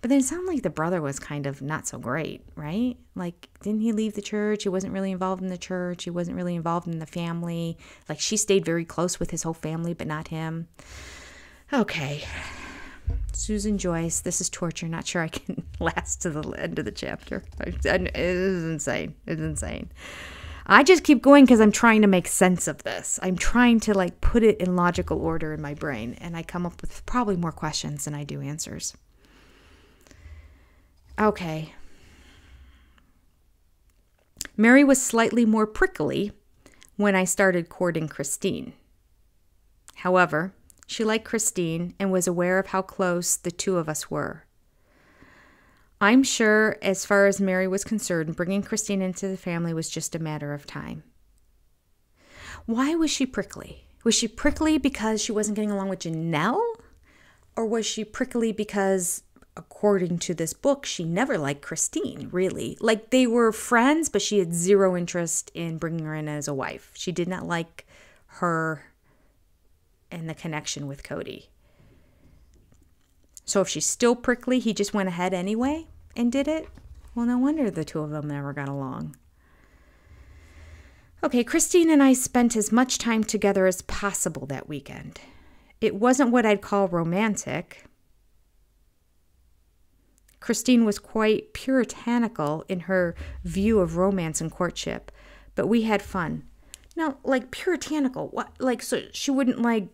But then it sounded like the brother was kind of not so great, right? Like, didn't he leave the church? He wasn't really involved in the church. He wasn't really involved in the family. Like, she stayed very close with his whole family, but not him. Okay. Susan Joyce, this is torture. Not sure I can last to the end of the chapter. It is insane. It's insane. I just keep going because I'm trying to make sense of this. I'm trying to like put it in logical order in my brain, and I come up with probably more questions than I do answers. Okay. Meri was slightly more prickly when I started courting Christine. However, she liked Christine and was aware of how close the two of us were. I'm sure, as far as Meri was concerned, bringing Christine into the family was just a matter of time. Why was she prickly? Was she prickly because she wasn't getting along with Janelle? Or was she prickly because, according to this book, she never liked Christine, really? Like they were friends, but she had zero interest in bringing her in as a wife. She did not like her and the connection with Kody. So if she's still prickly, he just went ahead anyway and did it? Well, no wonder the two of them never got along. Okay, Christine and I spent as much time together as possible that weekend. It wasn't what I'd call romantic. Christine was quite puritanical in her view of romance and courtship, but we had fun. Now, like puritanical, what? Like, so she wouldn't like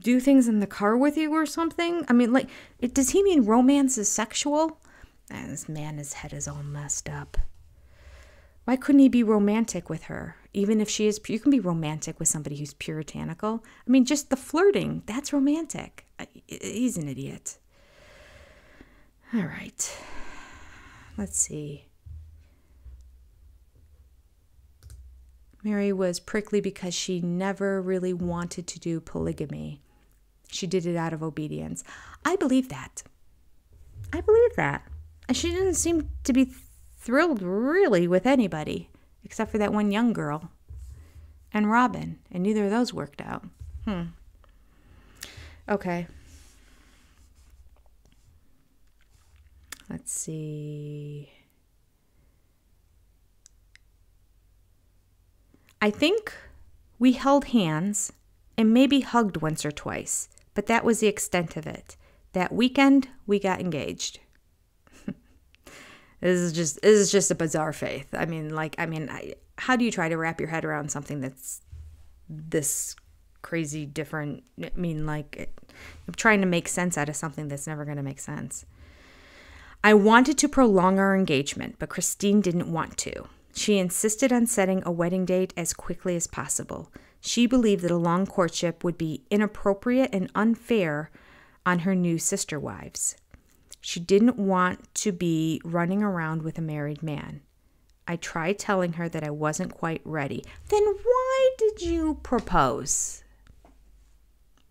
do things in the car with you or something? I mean, like, it, does he mean romance is sexual? This man, his head is all messed up. Why couldn't he be romantic with her? Even if she is, you can be romantic with somebody who's puritanical. I mean, just the flirting, that's romantic. He's an idiot. All right. Let's see. Meri was prickly because she never really wanted to do polygamy. She did it out of obedience. I believe that. I believe that. And she didn't seem to be thrilled really with anybody except for that one young girl and Robyn, and neither of those worked out. Hmm. Okay. Let's see. I think we held hands and maybe hugged once or twice, but that was the extent of it. That weekend, we got engaged. this is just this is just a bizarre faith. I mean, like, I mean, I, how do you try to wrap your head around something that's this crazy different? I mean, like, I'm trying to make sense out of something that's never going to make sense. I wanted to prolong our engagement, but Christine didn't want to. She insisted on setting a wedding date as quickly as possible. She believed that a long courtship would be inappropriate and unfair on her new sister wives. She didn't want to be running around with a married man. I tried telling her that I wasn't quite ready. Then why did you propose?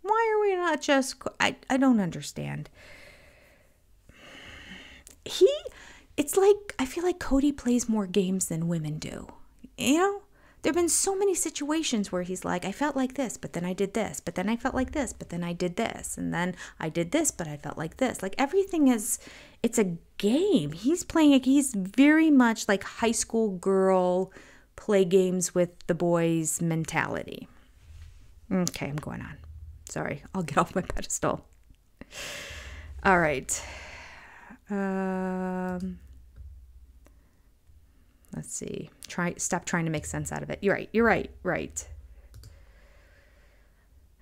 Why are we not just. I, I don't understand. He it's like I feel like Kody plays more games than women do. You know? There have been so many situations where he's like, I felt like this, but then I did this, but then I felt like this, but then I did this, and then I did this, but I felt like this. Like everything is, it's a game. He's playing, like, he's very much like high school girl play games with the boys mentality. Okay, I'm going on. Sorry, I'll get off my pedestal. All right. Um, let's see. Try stop trying to make sense out of it. You're right. You're right. Right.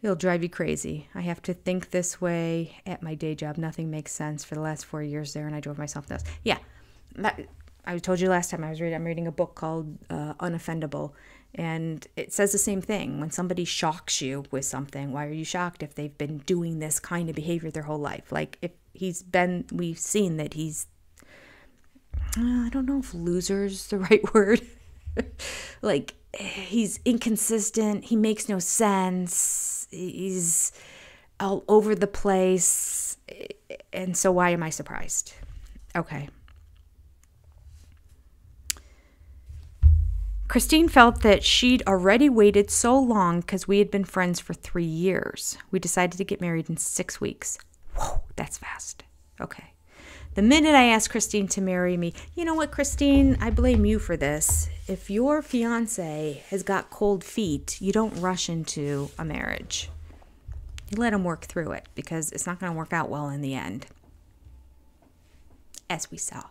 It'll drive you crazy. I have to think this way at my day job. Nothing makes sense for the last four years there, and I drove myself nuts. Yeah, I told you last time I was reading. I'm reading a book called uh, Unoffendable, and it says the same thing. When somebody shocks you with something, why are you shocked if they've been doing this kind of behavior their whole life? Like if he's been, we've seen that he's Uh, I don't know if loser's the right word. like he's inconsistent, he makes no sense. He's all over the place. And so why am I surprised? Okay. Christine felt that she'd already waited so long because we had been friends for three years. We decided to get married in six weeks. Whoa, that's fast. Okay. The minute I asked Christine to marry me, you know what, Christine, I blame you for this. If your fiance has got cold feet, you don't rush into a marriage. You let him work through it because it's not going to work out well in the end. As we saw.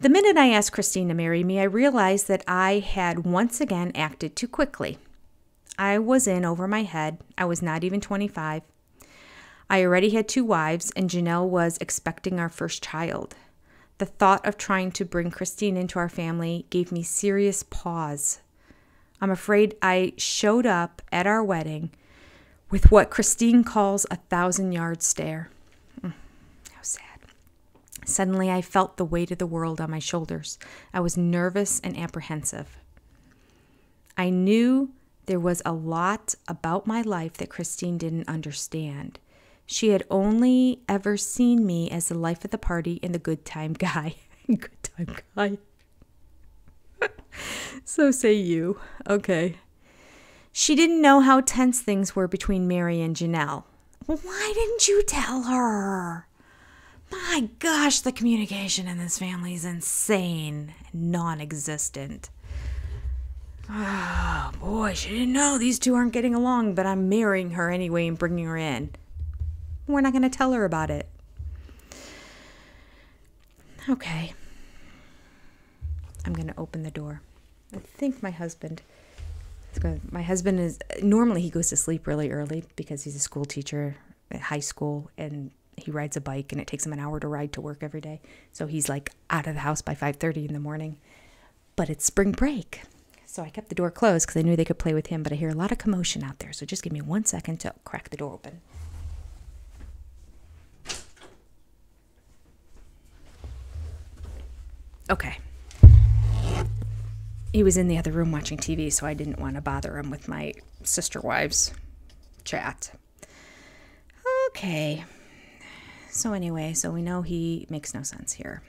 The minute I asked Christine to marry me, I realized that I had once again acted too quickly. I was in over my head. I was not even 25. I already had two wives, and Janelle was expecting our first child. The thought of trying to bring Christine into our family gave me serious pause. I'm afraid I showed up at our wedding with what Christine calls a thousand yard stare. Mm, how sad. Suddenly, I felt the weight of the world on my shoulders. I was nervous and apprehensive. I knew there was a lot about my life that Christine didn't understand. She had only ever seen me as the life of the party and the good time guy. good time guy. so say you. Okay. She didn't know how tense things were between Meri and Janelle. why didn't you tell her? My gosh, the communication in this family is insane, non existent. Oh boy, she didn't know these two aren't getting along, but I'm marrying her anyway and bringing her in. We're not going to tell her about it. Okay. I'm going to open the door. I think my husband my husband is normally he goes to sleep really early because he's a school teacher at high school and he rides a bike and it takes him an hour to ride to work every day. So he's like out of the house by 5:30 in the morning. But it's spring break. So I kept the door closed cuz I knew they could play with him, but I hear a lot of commotion out there. So just give me 1 second to crack the door open. Okay he was in the other room watching TV, so I didn't want to bother him with my sister wives chat. Okay. So, anyway, so we know he makes no sense here.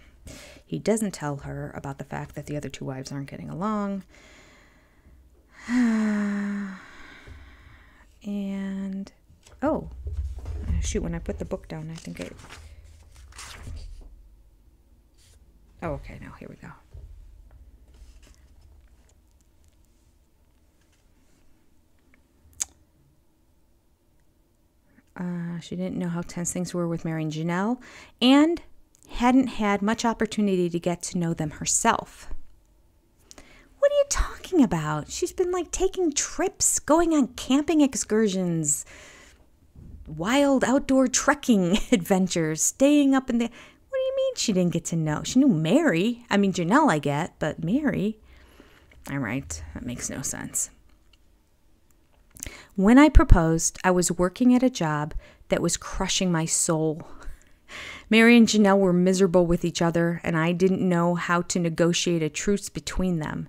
He doesn't tell her about the fact that the other two wives aren't getting along. and, oh, shoot, when I put the book down, I think I. Oh, okay, now here we go. Uh, she didn't know how tense things were with Meri and Janelle, and hadn't had much opportunity to get to know them herself. What are you talking about? She's been like taking trips, going on camping excursions, wild outdoor trekking adventures, staying up in the. You mean she didn't get to know? She knew Meri. I mean, Janelle, I get, but Meri. All right, that makes no sense. When I proposed, I was working at a job that was crushing my soul. Meri and Janelle were miserable with each other, and I didn't know how to negotiate a truce between them.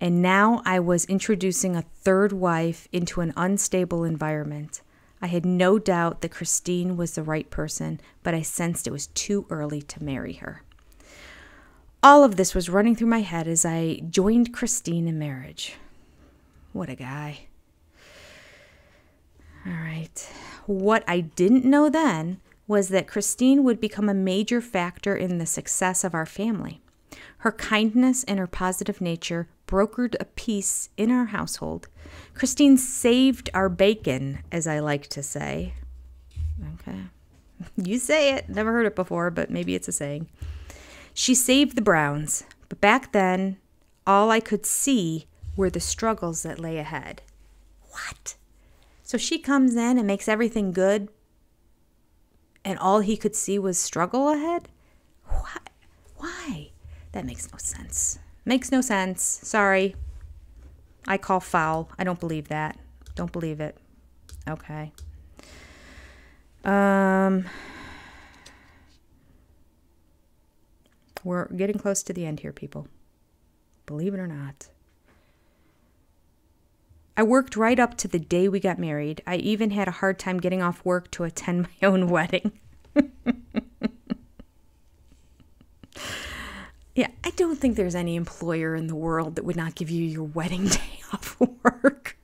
And now I was introducing a third wife into an unstable environment. I had no doubt that Christine was the right person, but I sensed it was too early to marry her. All of this was running through my head as I joined Christine in marriage. What a guy. All right. What I didn't know then was that Christine would become a major factor in the success of our family. Her kindness and her positive nature brokered a peace in our household. Christine saved our bacon, as I like to say. Okay. You say it. Never heard it before, but maybe it's a saying. She saved the Browns, but back then, all I could see were the struggles that lay ahead. What? So she comes in and makes everything good, and all he could see was struggle ahead? Why? Why? That makes no sense. Makes no sense. Sorry. I call foul. I don't believe that. Don't believe it. Okay. Um We're getting close to the end here, people. Believe it or not. I worked right up to the day we got married. I even had a hard time getting off work to attend my own wedding. yeah, I don't think there's any employer in the world that would not give you your wedding day off work.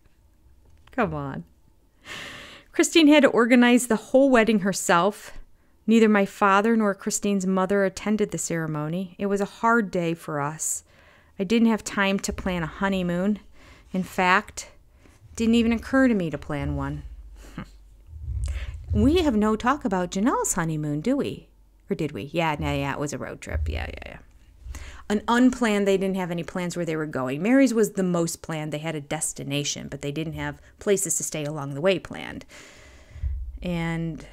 Come on. Christine had to organize the whole wedding herself. Neither my father nor Christine's mother attended the ceremony. It was a hard day for us. I didn't have time to plan a honeymoon. In fact, didn't even occur to me to plan one. we have no talk about Janelle's honeymoon, do we? Or did we? Yeah, no, yeah, it was a road trip. Yeah, yeah, yeah. An unplanned, they didn't have any plans where they were going. Meri's was the most planned. They had a destination, but they didn't have places to stay along the way planned. And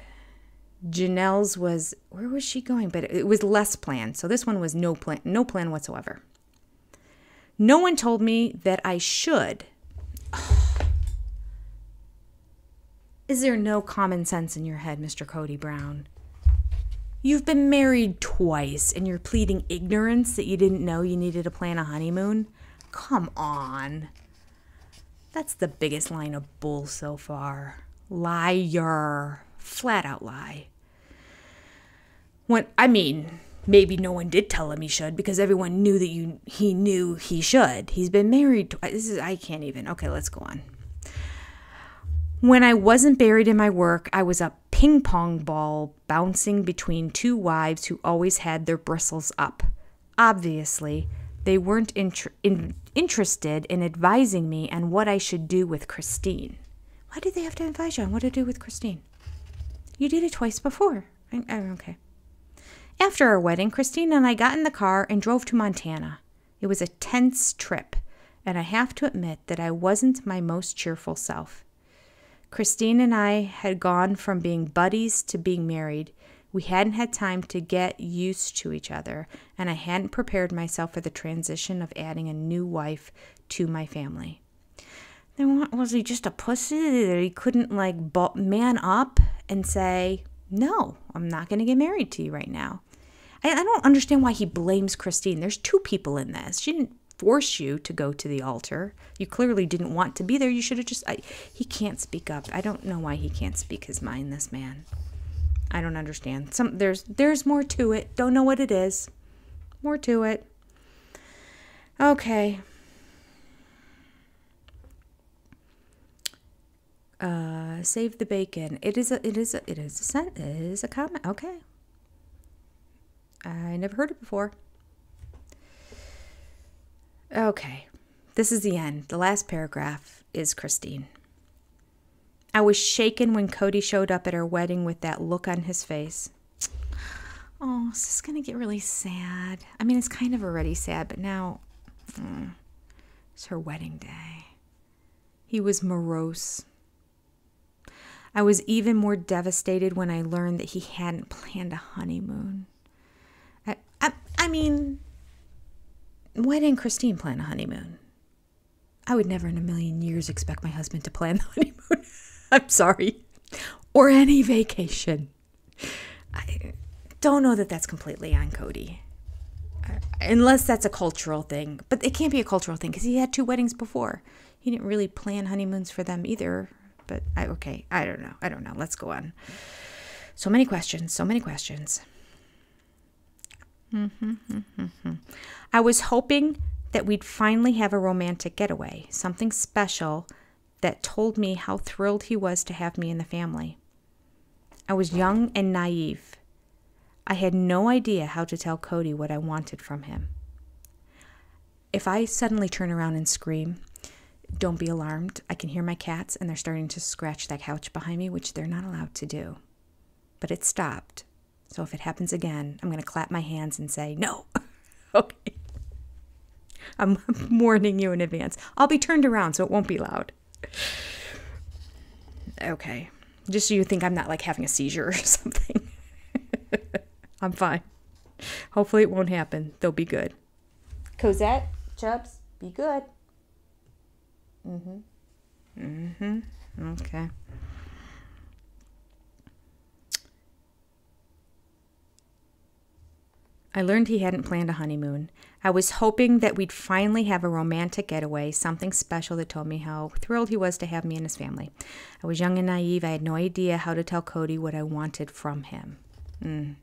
Janelle's was where was she going? But it was less planned. So this one was no plan, no plan whatsoever. No one told me that I should. Is there no common sense in your head, Mr. Kody Brown? You've been married twice and you're pleading ignorance that you didn't know you needed to plan a honeymoon? Come on. That's the biggest line of bull so far. Liar. Flat out lie. When I mean, maybe no one did tell him he should because everyone knew that you he knew he should. He's been married twice. This is I can't even. Okay, let's go on. When I wasn't buried in my work, I was a ping pong ball bouncing between two wives who always had their bristles up. Obviously, they weren't inter- in- interested in advising me on what I should do with Christine. Why did they have to advise you on what to do with Christine? You did it twice before. I, I, okay. After our wedding, Christine and I got in the car and drove to Montana. It was a tense trip, and I have to admit that I wasn't my most cheerful self. Christine and I had gone from being buddies to being married. We hadn't had time to get used to each other, and I hadn't prepared myself for the transition of adding a new wife to my family. Then what, was he just a pussy that he couldn't like man up and say, "No, I'm not going to get married to you right now"? I, I don't understand why he blames Christine. There's two people in this. She didn't force you to go to the altar. You clearly didn't want to be there. You should have just. I, he can't speak up. I don't know why he can't speak his mind. This man. I don't understand. Some there's there's more to it. Don't know what it is. More to it. Okay. Uh, save the bacon. It is a it is a it is a scent. it is a comment. Okay. I never heard it before. Okay. This is the end. The last paragraph is Christine. I was shaken when Kody showed up at our wedding with that look on his face. Oh, this is going to get really sad. I mean, it's kind of already sad, but now mm, it's her wedding day. He was morose. I was even more devastated when I learned that he hadn't planned a honeymoon. I, I, I mean, why didn't Christine plan a honeymoon? I would never in a million years expect my husband to plan the honeymoon. I'm sorry. Or any vacation. I don't know that that's completely on Kody. Uh, unless that's a cultural thing. But it can't be a cultural thing because he had two weddings before. He didn't really plan honeymoons for them either. But I, okay, I don't know. I don't know. Let's go on. So many questions. So many questions. I was hoping that we'd finally have a romantic getaway, something special that told me how thrilled he was to have me in the family. I was young and naive. I had no idea how to tell Kody what I wanted from him. If I suddenly turn around and scream, don't be alarmed. I can hear my cats and they're starting to scratch that couch behind me, which they're not allowed to do. But it stopped. So if it happens again, I'm going to clap my hands and say, no. okay. I'm warning you in advance. I'll be turned around so it won't be loud. Okay. Just so you think I'm not like having a seizure or something. I'm fine. Hopefully it won't happen. They'll be good. Cosette, Chubs, be good. Mm-hmm. Mm-hmm. Okay. I learned he hadn't planned a honeymoon. I was hoping that we'd finally have a romantic getaway, something special that told me how thrilled he was to have me and his family. I was young and naive. I had no idea how to tell Kody what I wanted from him. Mm.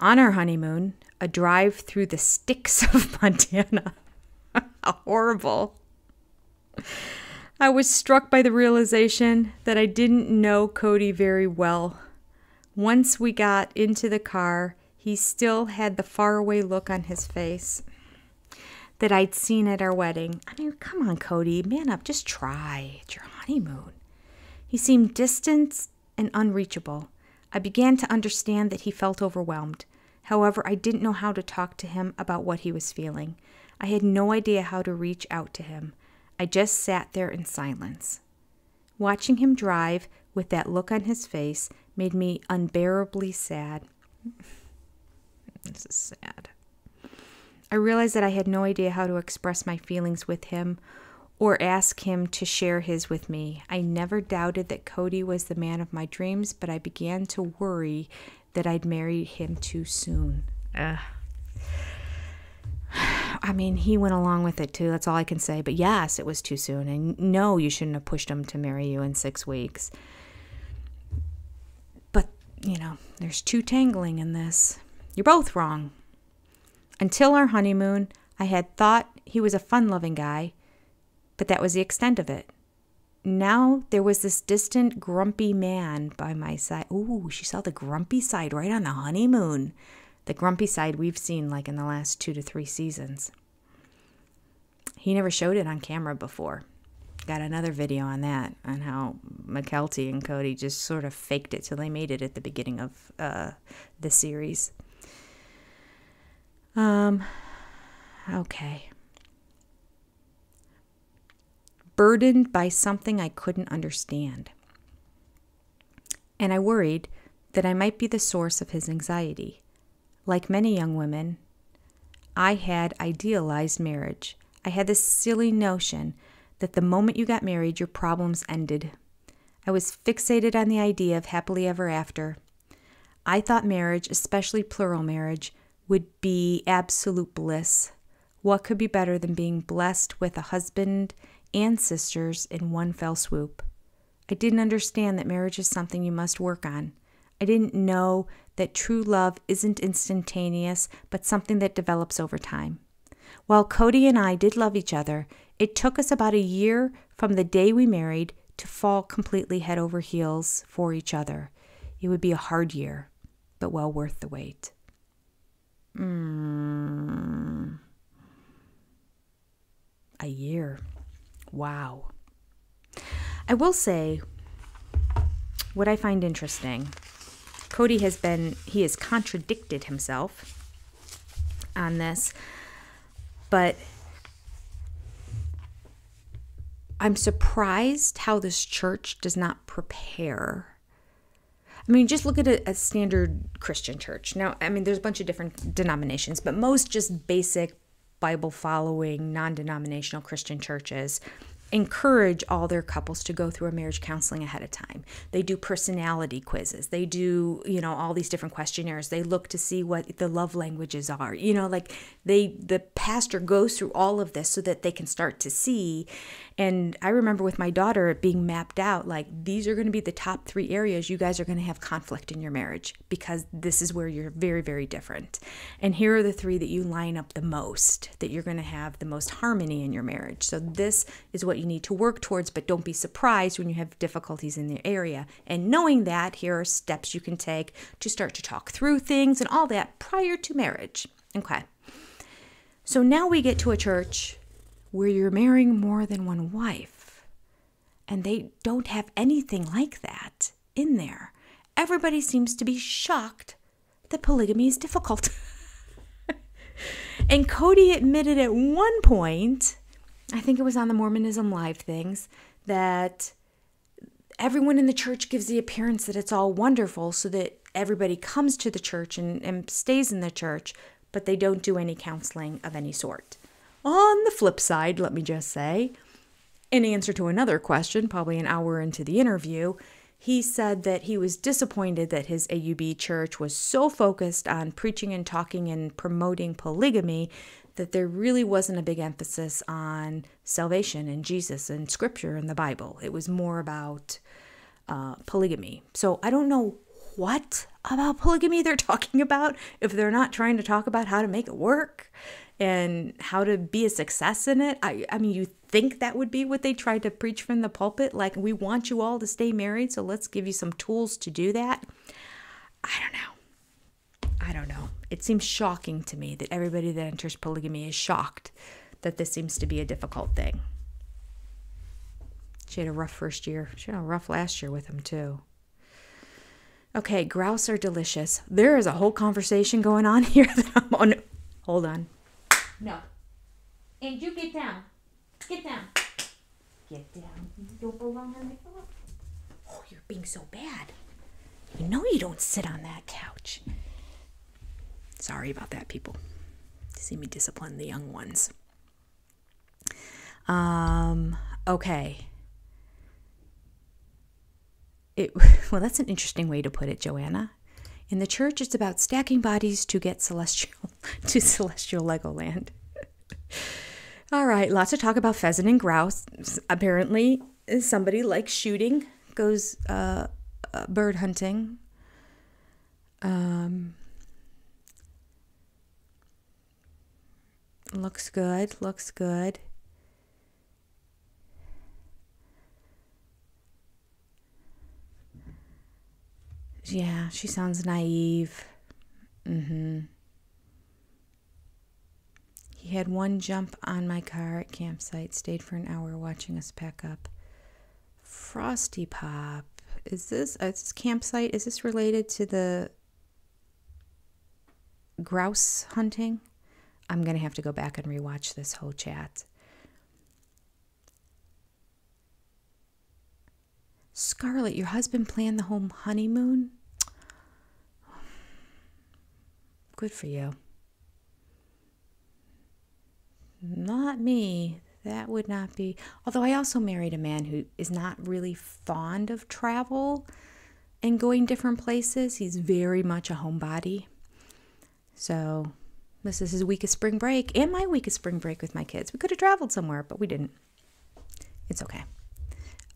On our honeymoon, a drive through the sticks of Montana. Horrible. I was struck by the realization that I didn't know Kody very well. Once we got into the car, he still had the faraway look on his face that I'd seen at our wedding. I mean, come on, Kody, man up, just try. It's your honeymoon. He seemed distant and unreachable. I began to understand that he felt overwhelmed. However, I didn't know how to talk to him about what he was feeling. I had no idea how to reach out to him. I just sat there in silence. Watching him drive with that look on his face made me unbearably sad. This is sad. I realized that I had no idea how to express my feelings with him or ask him to share his with me. I never doubted that Kody was the man of my dreams, but I began to worry that I'd married him too soon. Ugh. I mean, he went along with it too. That's all I can say. But yes, it was too soon. And no, you shouldn't have pushed him to marry you in six weeks. But, you know, there's too tangling in this. You're both wrong. Until our honeymoon, I had thought he was a fun loving guy, but that was the extent of it. Now there was this distant, grumpy man by my side. Ooh, she saw the grumpy side right on the honeymoon. The grumpy side we've seen like in the last two to three seasons. He never showed it on camera before. Got another video on that, on how Mykelti and Kody just sort of faked it till they made it at the beginning of uh, the series. Um, okay. Burdened by something I couldn't understand. And I worried that I might be the source of his anxiety. Like many young women, I had idealized marriage. I had this silly notion that the moment you got married, your problems ended. I was fixated on the idea of happily ever after. I thought marriage, especially plural marriage, would be absolute bliss. What could be better than being blessed with a husband and sisters in one fell swoop? I didn't understand that marriage is something you must work on. I didn't know that true love isn't instantaneous, but something that develops over time. While Kody and I did love each other, it took us about a year from the day we married to fall completely head over heels for each other. It would be a hard year, but well worth the wait. Mm. A year. Wow. I will say what I find interesting Kody has been, he has contradicted himself on this, but I'm surprised how this church does not prepare. I mean, just look at a, a, standard Christian church. Now, I mean, there's a bunch of different denominations, but most just basic Bible following, non denominational Christian churches encourage all their couples to go through a marriage counseling ahead of time. They do personality quizzes. They do, you know, all these different questionnaires. They look to see what the love languages are. You know, like they the pastor goes through all of this so that they can start to see. And I remember with my daughter it being mapped out like these are going to be the top 3 areas you guys are going to have conflict in your marriage because this is where you're very very different. And here are the 3 that you line up the most that you're going to have the most harmony in your marriage. So this is what you need to work towards, but don't be surprised when you have difficulties in the area. And knowing that, here are steps you can take to start to talk through things and all that prior to marriage. Okay. So now we get to a church where you're marrying more than one wife, and they don't have anything like that in there. Everybody seems to be shocked that polygamy is difficult. and Kody admitted at one point I think it was on the Mormonism Live things, that everyone in the church gives the appearance that it's all wonderful so that everybody comes to the church and, and stays in the church, but they don't do any counseling of any sort. On the flip side, let me just say, in answer to another question, probably an hour into the interview, he said that he was disappointed that his AUB church was so focused on preaching and talking and promoting polygamy that there really wasn't a big emphasis on salvation and Jesus and scripture and the Bible. It was more about uh, polygamy. So I don't know what about polygamy they're talking about if they're not trying to talk about how to make it work and how to be a success in it. I, I mean, you think that would be what they tried to preach from the pulpit? Like, we want you all to stay married, so let's give you some tools to do that. I don't know. I don't know. It seems shocking to me that everybody that enters polygamy is shocked that this seems to be a difficult thing. She had a rough first year. She had a rough last year with him, too. Okay, grouse are delicious. There is a whole conversation going on here that I'm on. Hold on. No. And you get down. Get down. Get down. You don't belong on the. Oh, you're being so bad. You know you don't sit on that couch. Sorry about that, people. See me discipline the young ones. Um, okay. It, well, that's an interesting way to put it, Joanna. In the church, it's about stacking bodies to get celestial to celestial Legoland. All right, lots of talk about pheasant and grouse. Apparently, somebody likes shooting, goes uh, uh, bird hunting. Um, Looks good, looks good. Yeah, she sounds naive. Mm-hmm. He had one jump on my car at campsite, stayed for an hour watching us pack up. Frosty Pop. Is this, uh, is this campsite? Is this related to the grouse hunting? I'm going to have to go back and rewatch this whole chat. Scarlett, your husband planned the home honeymoon? Good for you. Not me. That would not be. Although I also married a man who is not really fond of travel and going different places. He's very much a homebody. So this is his week of spring break and my week of spring break with my kids. We could have traveled somewhere, but we didn't. It's okay.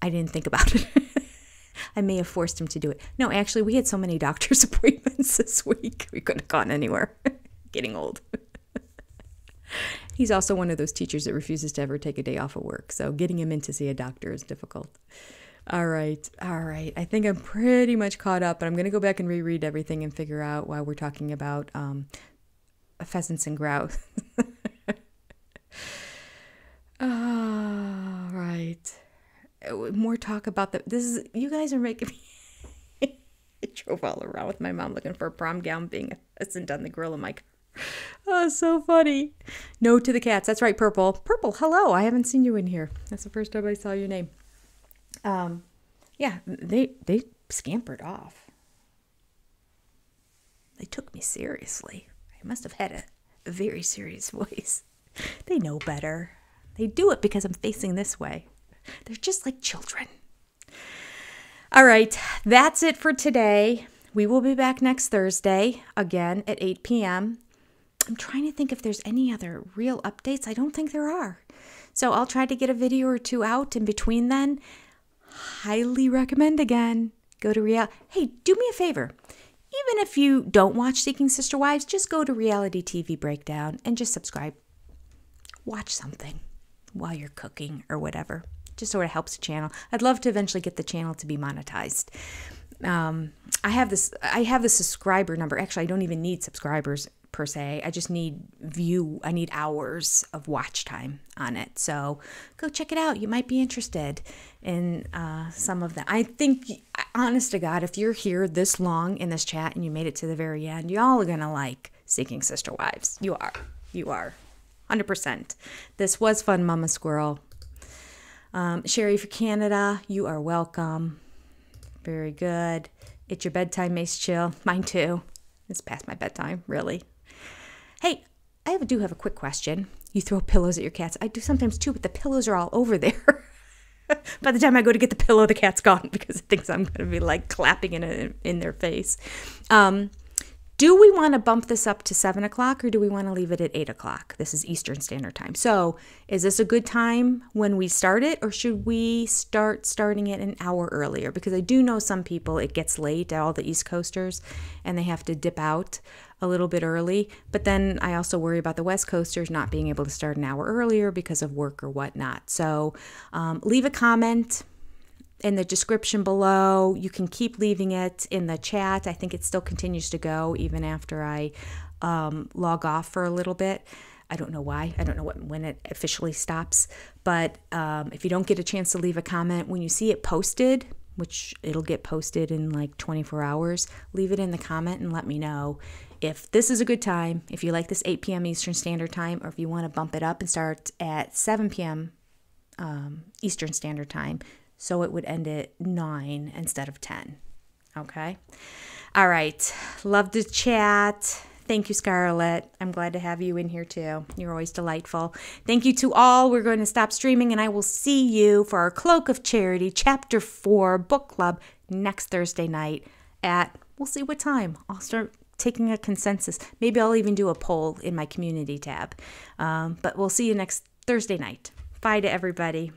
I didn't think about it. I may have forced him to do it. No, actually, we had so many doctor's appointments this week. We couldn't have gone anywhere. Getting old. He's also one of those teachers that refuses to ever take a day off of work. So getting him in to see a doctor is difficult. All right. All right. I think I'm pretty much caught up, but I'm going to go back and reread everything and figure out why we're talking about um, pheasants and grouse. All right. More talk about the. This is. You guys are making me. I drove all around with my mom looking for a prom gown being a on the grill my car. Oh, so funny. No to the cats. That's right, Purple. Purple, hello. I haven't seen you in here. That's the first time I saw your name. Um, yeah, they they scampered off. They took me seriously. Must have had a, a very serious voice. They know better. They do it because I'm facing this way. They're just like children. All right, that's it for today. We will be back next Thursday again at 8 p.m. I'm trying to think if there's any other real updates. I don't think there are. So I'll try to get a video or two out in between then. Highly recommend again. Go to real. Hey, do me a favor. Even if you don't watch Seeking Sister Wives, just go to Reality TV Breakdown and just subscribe. Watch something while you're cooking or whatever. Just sort of helps the channel. I'd love to eventually get the channel to be monetized. Um, I have this. I have the subscriber number. Actually, I don't even need subscribers per se. I just need view, I need hours of watch time on it. So go check it out. You might be interested in uh, some of that. I think, honest to God, if you're here this long in this chat and you made it to the very end, y'all are going to like Seeking Sister Wives. You are. You are. 100%. This was fun, Mama Squirrel. Um, Sherry for Canada, you are welcome. Very good. It's your bedtime, Mace Chill. Mine too. It's past my bedtime, really. Hey, I do have a quick question. You throw pillows at your cats. I do sometimes too, but the pillows are all over there. By the time I go to get the pillow, the cat's gone because it thinks I'm going to be like clapping in a, in their face. Um, do we want to bump this up to seven o'clock or do we want to leave it at eight o'clock? This is Eastern Standard Time. So, is this a good time when we start it or should we start starting it an hour earlier? Because I do know some people it gets late at all the East Coasters and they have to dip out a little bit early. But then I also worry about the West Coasters not being able to start an hour earlier because of work or whatnot. So, um, leave a comment in the description below. You can keep leaving it in the chat. I think it still continues to go even after I um, log off for a little bit. I don't know why. I don't know what, when it officially stops. But um, if you don't get a chance to leave a comment, when you see it posted, which it'll get posted in like 24 hours, leave it in the comment and let me know if this is a good time, if you like this 8 p.m. Eastern Standard Time, or if you want to bump it up and start at 7 p.m. Um, Eastern Standard Time so it would end at 9 instead of 10. Okay? All right. Love to chat. Thank you, Scarlett. I'm glad to have you in here too. You're always delightful. Thank you to all. We're going to stop streaming and I will see you for our Cloak of Charity, Chapter 4 book club next Thursday night at, we'll see what time. I'll start taking a consensus. Maybe I'll even do a poll in my community tab. Um, but we'll see you next Thursday night. Bye to everybody.